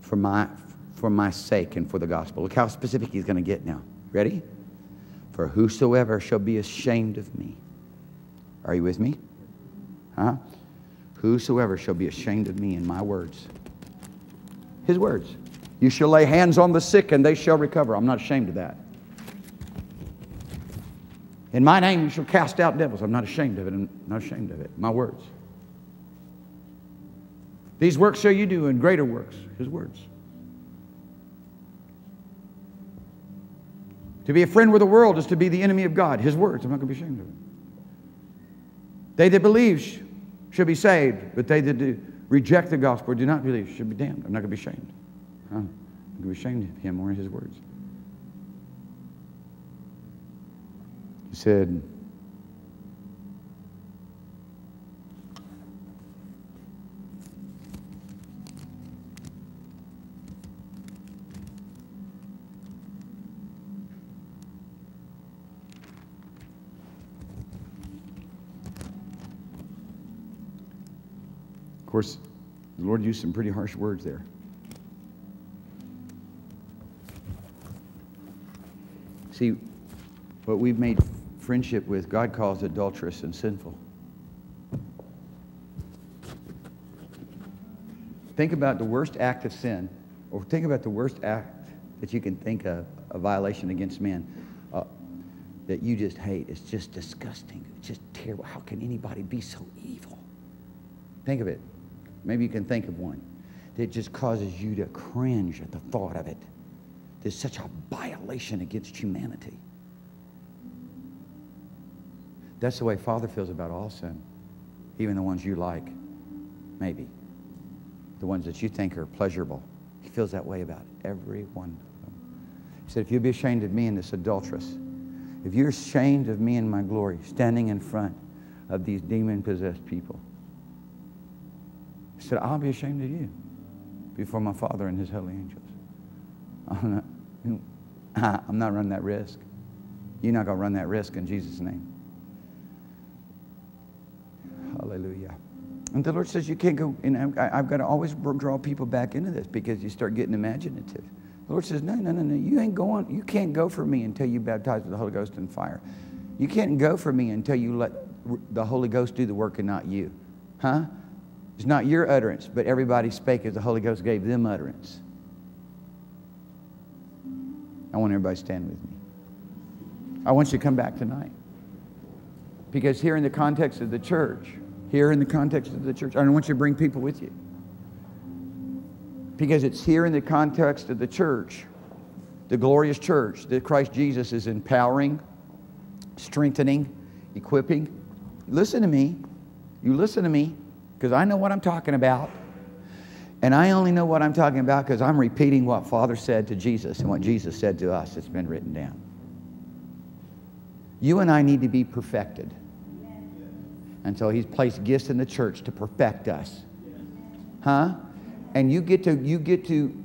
For my, for my sake and for the gospel. Look how specific he's going to get now. Ready? For whosoever shall be ashamed of me. Are you with me? Huh? Whosoever shall be ashamed of me in my words. His words. You shall lay hands on the sick and they shall recover. I'm not ashamed of that. In my name you shall cast out devils. I'm not ashamed of it. I'm not ashamed of it. My words. These works shall you do, and greater works. His words. To be a friend with the world is to be the enemy of God. His words. I'm not going to be ashamed of it. They that believe shall be saved, but they that do reject the gospel or do not believe should be damned. I'm not going to be ashamed. I'm going to be ashamed of him or his words. He said, Of course, the Lord used some pretty harsh words there. See, what we've made friendship with, God calls adulterous and sinful. Think about the worst act of sin, or think about the worst act that you can think of, a violation against men, uh, that you just hate. It's just disgusting. It's just terrible. How can anybody be so evil? Think of it. Maybe you can think of one that just causes you to cringe at the thought of it. There's such a violation against humanity. That's the way Father feels about all sin, even the ones you like, maybe. The ones that you think are pleasurable. He feels that way about every one of them. He said, If you'd be ashamed of me in this adulteress, if you're ashamed of me in my glory, standing in front of these demon possessed people, he said, I'll be ashamed of you before my Father and his holy angels. I'm not, I'm not running that risk. You're not going to run that risk in Jesus' name. Hallelujah. And the Lord says you can't go, and I've got to always draw people back into this because you start getting imaginative. The Lord says, no, no, no, no, you ain't going, you can't go for me until you baptize with the Holy Ghost and fire. You can't go for me until you let the Holy Ghost do the work and not you. Huh? It's not your utterance, but everybody spake as the Holy Ghost gave them utterance. I want everybody to stand with me. I want you to come back tonight. Because here in the context of the church, here in the context of the church, I want you to bring people with you. Because it's here in the context of the church, the glorious church, that Christ Jesus is empowering, strengthening, equipping. Listen to me. You listen to me, because I know what I'm talking about. And I only know what I'm talking about because I'm repeating what Father said to Jesus and what Jesus said to us. It's been written down. You and I need to be perfected. And so he's placed gifts in the church to perfect us. Huh? And you get to, you get to,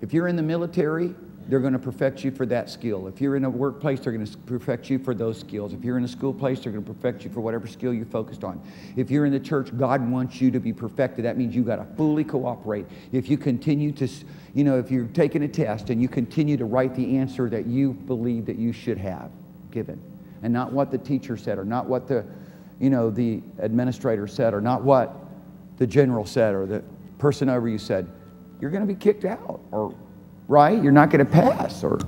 if you're in the military, they're going to perfect you for that skill. If you're in a workplace, they're going to perfect you for those skills. If you're in a school place, they're going to perfect you for whatever skill you're focused on. If you're in the church, God wants you to be perfected. That means you've got to fully cooperate. If you continue to, you know, if you're taking a test and you continue to write the answer that you believe that you should have given, and not what the teacher said, or not what the, you know, the administrator said, or not what the general said, or the person over you said, you're going to be kicked out, or right? You're not going to pass. Or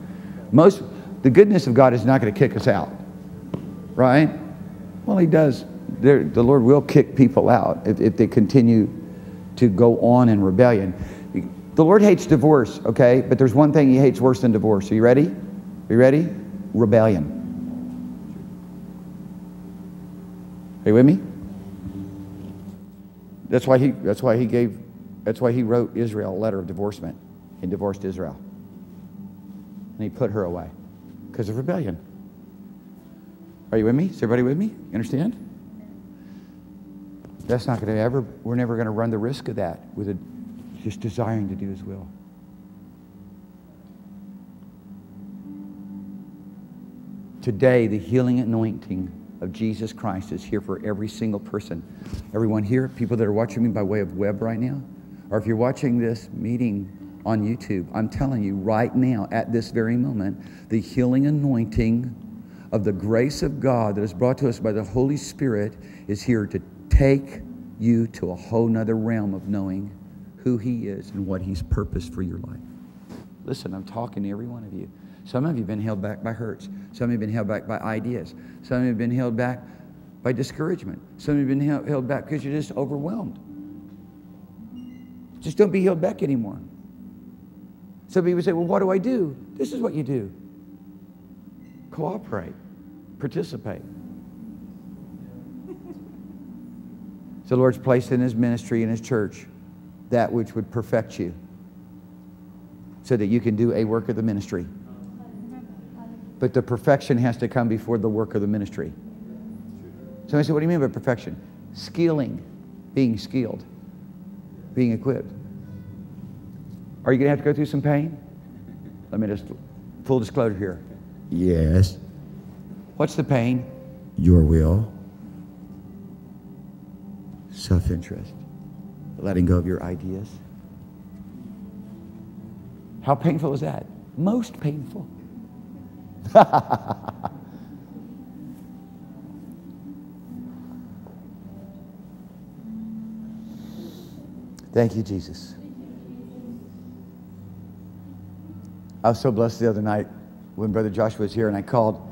most, the goodness of God is not going to kick us out, right? Well, He does. There, the Lord will kick people out if, if they continue to go on in rebellion. The Lord hates divorce, okay? But there's one thing He hates worse than divorce. Are you ready? Are you ready? Rebellion. Are you with me? That's why he, that's why he gave, that's why he wrote Israel a letter of divorcement and divorced Israel. And he put her away because of rebellion. Are you with me? Is everybody with me? You understand? That's not going to ever, we're never going to run the risk of that with a, just desiring to do his will. Today, the healing anointing of Jesus Christ is here for every single person. Everyone here, people that are watching me by way of web right now, or if you're watching this meeting on YouTube, I'm telling you right now, at this very moment, the healing anointing of the grace of God that is brought to us by the Holy Spirit is here to take you to a whole nother realm of knowing who He is and what He's purposed for your life. Listen, I'm talking to every one of you. Some of you have been held back by hurts. Some of you have been held back by ideas. Some of you have been held back by discouragement. Some of you have been held back because you're just overwhelmed. Just don't be held back anymore. Some people say, well, what do I do? This is what you do cooperate, participate. So the Lord's placed in His ministry and His church that which would perfect you so that you can do a work of the ministry. But the perfection has to come before the work of the ministry. Somebody said, What do you mean by perfection? Skilling, being skilled, being equipped. Are you going to have to go through some pain? Let me just, full disclosure here. Yes. What's the pain? Your will, self interest, letting go of your ideas. How painful is that? Most painful. Thank you, Jesus. I was so blessed the other night when Brother Joshua was here, and I called.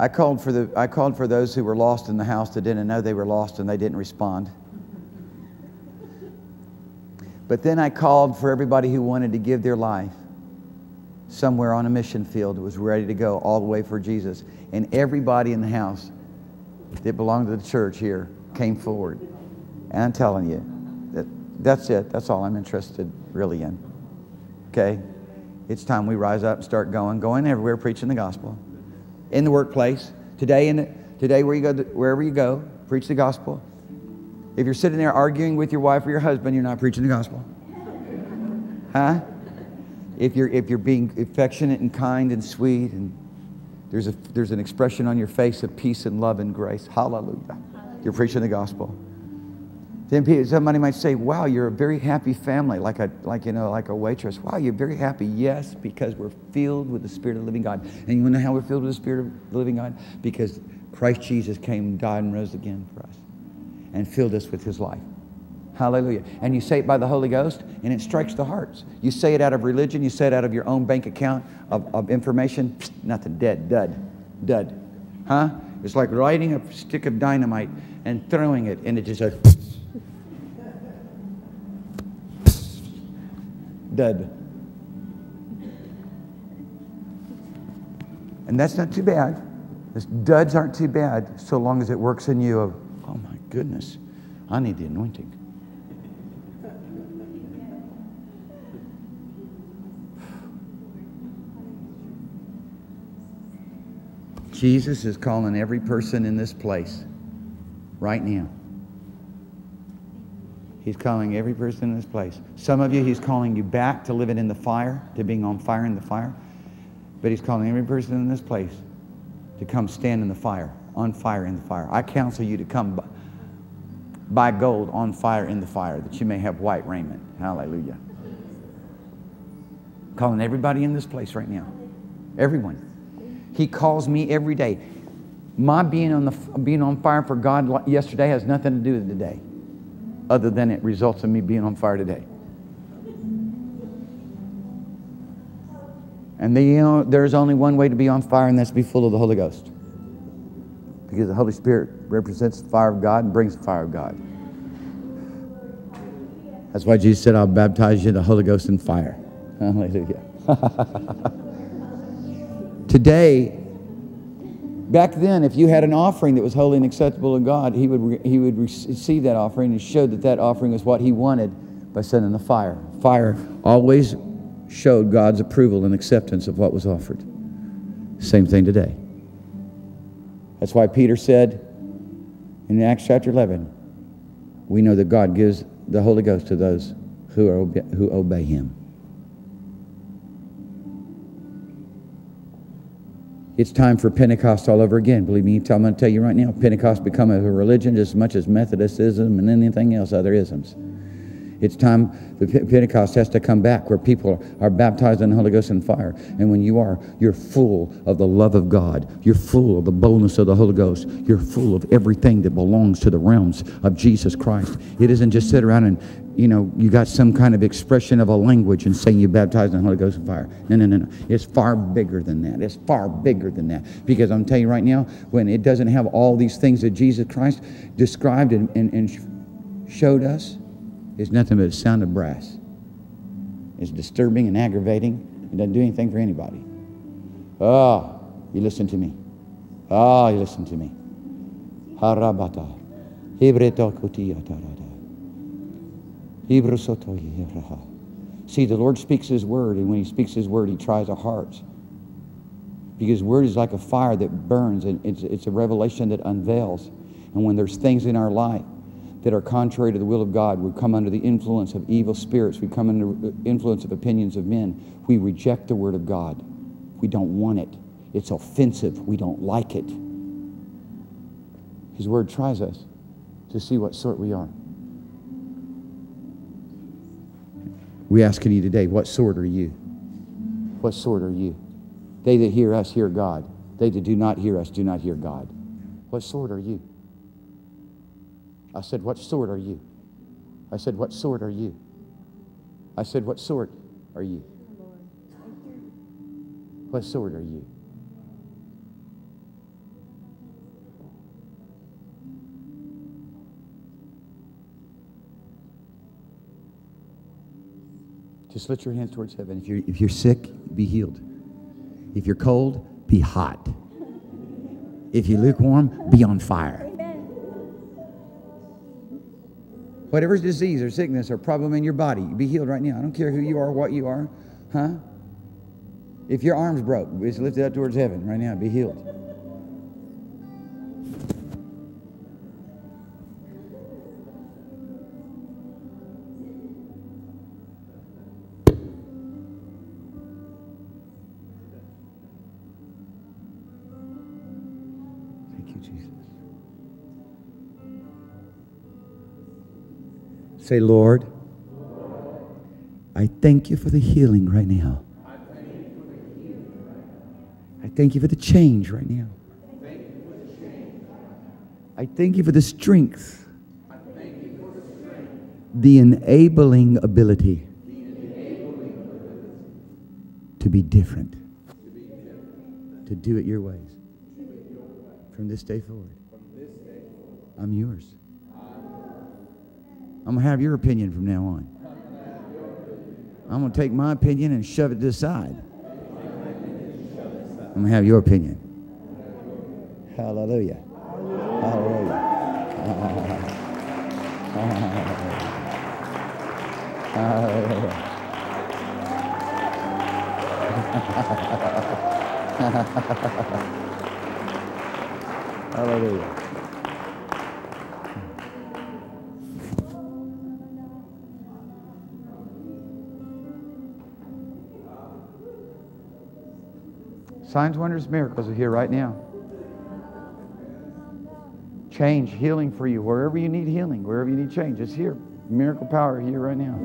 I called for the I called for those who were lost in the house that didn't know they were lost and they didn't respond. But then I called for everybody who wanted to give their life somewhere on a mission field was ready to go all the way for Jesus. And everybody in the house that belonged to the church here came forward. And I'm telling you, that, that's it. That's all I'm interested really in. Okay? It's time we rise up and start going, going everywhere, preaching the gospel. In the workplace, today, in the, today where you go, wherever you go, preach the gospel. If you're sitting there arguing with your wife or your husband, you're not preaching the gospel. Huh? if you're if you're being affectionate and kind and sweet and there's a there's an expression on your face of peace and love and grace. Hallelujah. You're preaching the gospel. Then somebody might say, "Wow, you're a very happy family, like a like you know like a waitress. Wow, you're very happy." Yes, because we're filled with the Spirit of the living God. And you know how we're filled with the Spirit of the living God? Because Christ Jesus came, died, and rose again for us, and filled us with His life. Hallelujah. And you say it by the Holy Ghost, and it strikes the hearts. You say it out of religion, you say it out of your own bank account of, of information, psst, nothing, dead, dud, dud. Huh? It's like lighting a stick of dynamite and throwing it, and it just goes dud. And that's not too bad. Those duds aren't too bad so long as it works in you of, oh my goodness, I need the anointing. Jesus is calling every person in this place right now. He's calling every person in this place. Some of you, He's calling you back to living in the fire, to being on fire in the fire. But He's calling every person in this place to come stand in the fire, on fire in the fire. I counsel you to come bu- buy gold on fire in the fire, that you may have white raiment. Hallelujah. Calling everybody in this place right now. Everyone. He calls me every day. My being on, the, being on fire for God yesterday has nothing to do with today, other than it results in me being on fire today. And the, you know, there's only one way to be on fire, and that's be full of the Holy Ghost. Because the Holy Spirit represents the fire of God and brings the fire of God. That's why Jesus said, I'll baptize you in the Holy Ghost and fire. Hallelujah. Today, back then, if you had an offering that was holy and acceptable to God, he would, he would receive that offering and show that that offering was what he wanted by sending the fire. Fire always showed God's approval and acceptance of what was offered. Same thing today. That's why Peter said in Acts chapter 11, we know that God gives the Holy Ghost to those who, are, who obey him. It's time for Pentecost all over again. Believe me, I'm going to tell you right now, Pentecost become a religion just as much as Methodism and anything else, other isms. It's time the Pentecost has to come back where people are baptized in the Holy Ghost and fire. And when you are, you're full of the love of God. You're full of the boldness of the Holy Ghost. You're full of everything that belongs to the realms of Jesus Christ. It isn't just sit around and, you know, you got some kind of expression of a language and saying you baptized in the Holy Ghost and fire. No, no, no, no. It's far bigger than that. It's far bigger than that. Because I'm telling you right now, when it doesn't have all these things that Jesus Christ described and, and, and showed us, it's nothing but a sound of brass. It's disturbing and aggravating. It doesn't do anything for anybody. Oh, you listen to me. Oh, you listen to me. Harabata. Hebreto kutiyatarada. See, the Lord speaks His word, and when He speaks His word, He tries our hearts. Because word is like a fire that burns, and it's, it's a revelation that unveils. And when there's things in our life that are contrary to the will of God, we come under the influence of evil spirits, we come under influence of opinions of men, we reject the word of God. We don't want it. It's offensive. We don't like it. His word tries us to see what sort we are. We asking you today, what sort are you? What sort are you? They that hear us hear God. They that do not hear us do not hear God. What sort are you? I said, What sort are you? I said, What sort are you? I said, What sort are you? What sort are you? Just lift your hands towards heaven. If you're, if you're sick, be healed. If you're cold, be hot. If you're lukewarm, be on fire. Whatever's disease or sickness or problem in your body, be healed right now. I don't care who you are, what you are, huh? If your arm's broke, just lift it up towards heaven right now. Be healed. Jesus. Say, Lord, I thank you for the healing right now. I thank you for the change right now. I thank you for the strength, for the, strength. the, enabling ability, to be different, to do it your ways. From this day forward, I'm yours. I'm going to have your opinion from now on. I'm going to take my opinion and shove it to the side. I'm going to have your opinion. Hallelujah. Hallelujah. Hallelujah. Hallelujah. Signs, wonders, miracles are here right now. Change, healing for you. Wherever you need healing, wherever you need change, it's here. Miracle power here right now.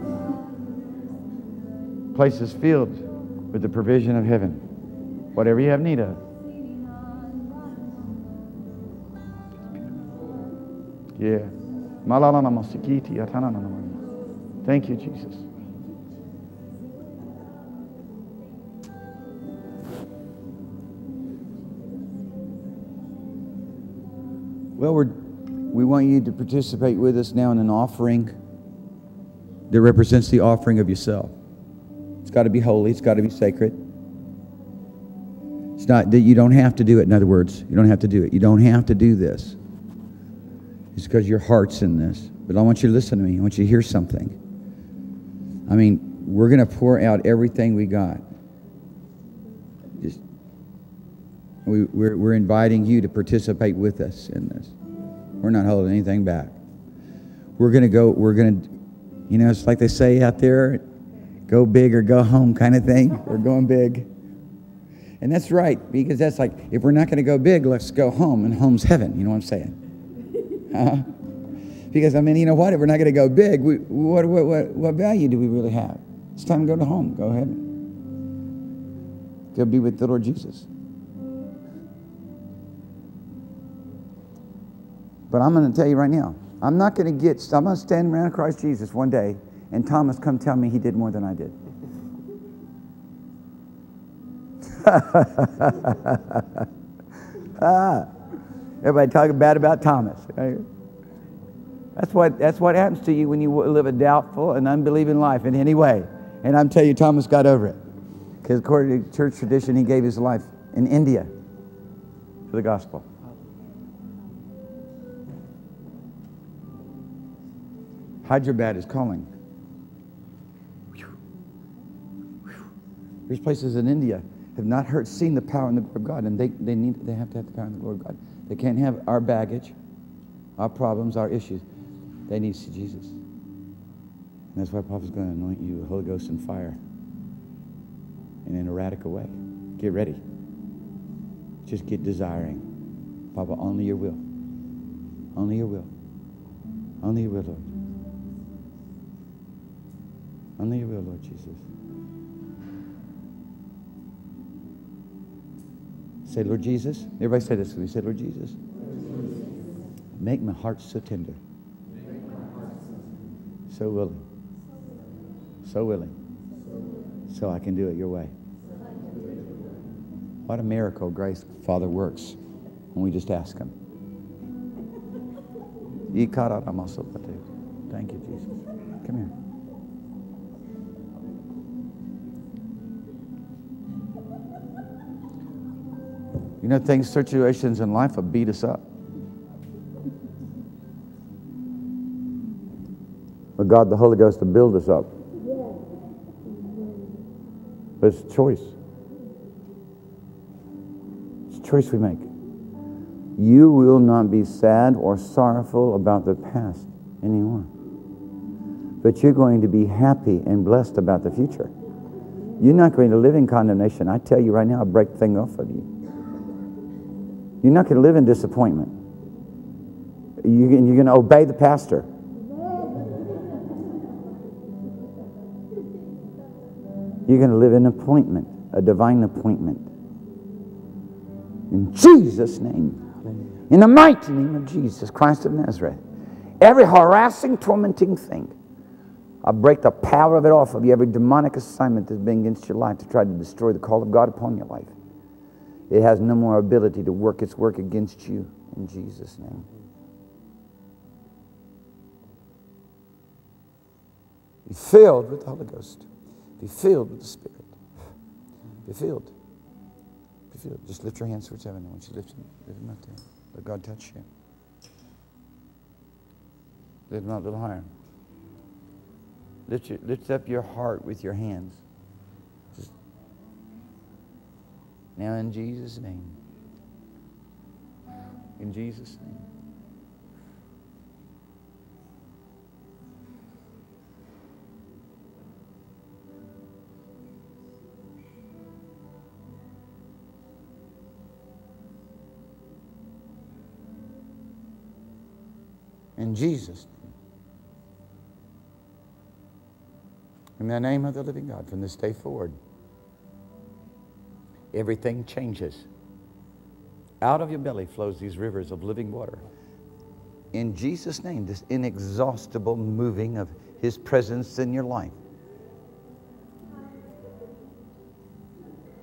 Places filled with the provision of heaven. Whatever you have need of. Yeah. Thank you, Jesus. Well, we're, we want you to participate with us now in an offering that represents the offering of yourself. It's got to be holy, it's got to be sacred. It's not that you don't have to do it, in other words, you don't have to do it. You don't have to do this. It's because your heart's in this. But I want you to listen to me, I want you to hear something. I mean, we're going to pour out everything we got. Just we, we're, we're inviting you to participate with us in this. We're not holding anything back. We're going to go, we're going to, you know, it's like they say out there go big or go home kind of thing. We're going big. And that's right, because that's like, if we're not going to go big, let's go home, and home's heaven. You know what I'm saying? Because, I mean, you know what? If we're not going to go big, we, what, what, what, what value do we really have? It's time to go to home, go ahead. Go be with the Lord Jesus. But I'm going to tell you right now, I'm not going to get, I'm going to stand around Christ Jesus one day and Thomas come tell me he did more than I did. ah, everybody talking bad about Thomas. That's what, that's what happens to you when you live a doubtful and unbelieving life in any way. And I'm telling you, Thomas got over it. Because according to church tradition, he gave his life in India for the gospel. Hyderabad is calling. There's places in India have not heard, seen the power the of God, and they, they need, they have to have the power and the glory of God. They can't have our baggage, our problems, our issues. They need to see Jesus. And that's why Papa's going to anoint you with Holy Ghost and fire, and in a radical way. Get ready. Just get desiring, Papa, only your will, only your will, only your will, Lord. Only your will, Lord Jesus. Say, Lord Jesus. Everybody say this with me. Say, Lord Jesus. Make my heart so tender. So willing. So willing. So I can do it your way. What a miracle grace Father works when we just ask Him. Thank you, Jesus. Come here. You know, things, situations in life will beat us up. But God, the Holy Ghost, to build us up. But it's a choice. It's a choice we make. You will not be sad or sorrowful about the past anymore. But you're going to be happy and blessed about the future. You're not going to live in condemnation. I tell you right now, I'll break the thing off of you. You're not going to live in disappointment. You're going to obey the pastor. You're going to live in appointment, a divine appointment. In Jesus' name. In the mighty name of Jesus Christ of Nazareth. Every harassing, tormenting thing. I break the power of it off of you, every demonic assignment that's been against your life to try to destroy the call of God upon your life. It has no more ability to work its work against you in Jesus' name. Be filled with the Holy Ghost. Be filled with the Spirit. Be filled. Be filled. Just lift your hands towards heaven. Want you lift them, lift them up there. Let God touch you. Lift them up a little higher. Lift, your, lift up your heart with your hands. Just now, in Jesus' name. In Jesus' name. In Jesus' name. In the name of the living God, from this day forward, everything changes. Out of your belly flows these rivers of living water. In Jesus' name, this inexhaustible moving of His presence in your life.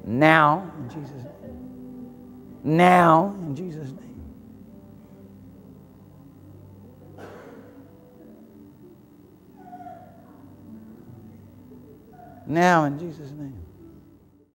Now, in Jesus' name. Now, in Jesus' name. Now, in Jesus' name.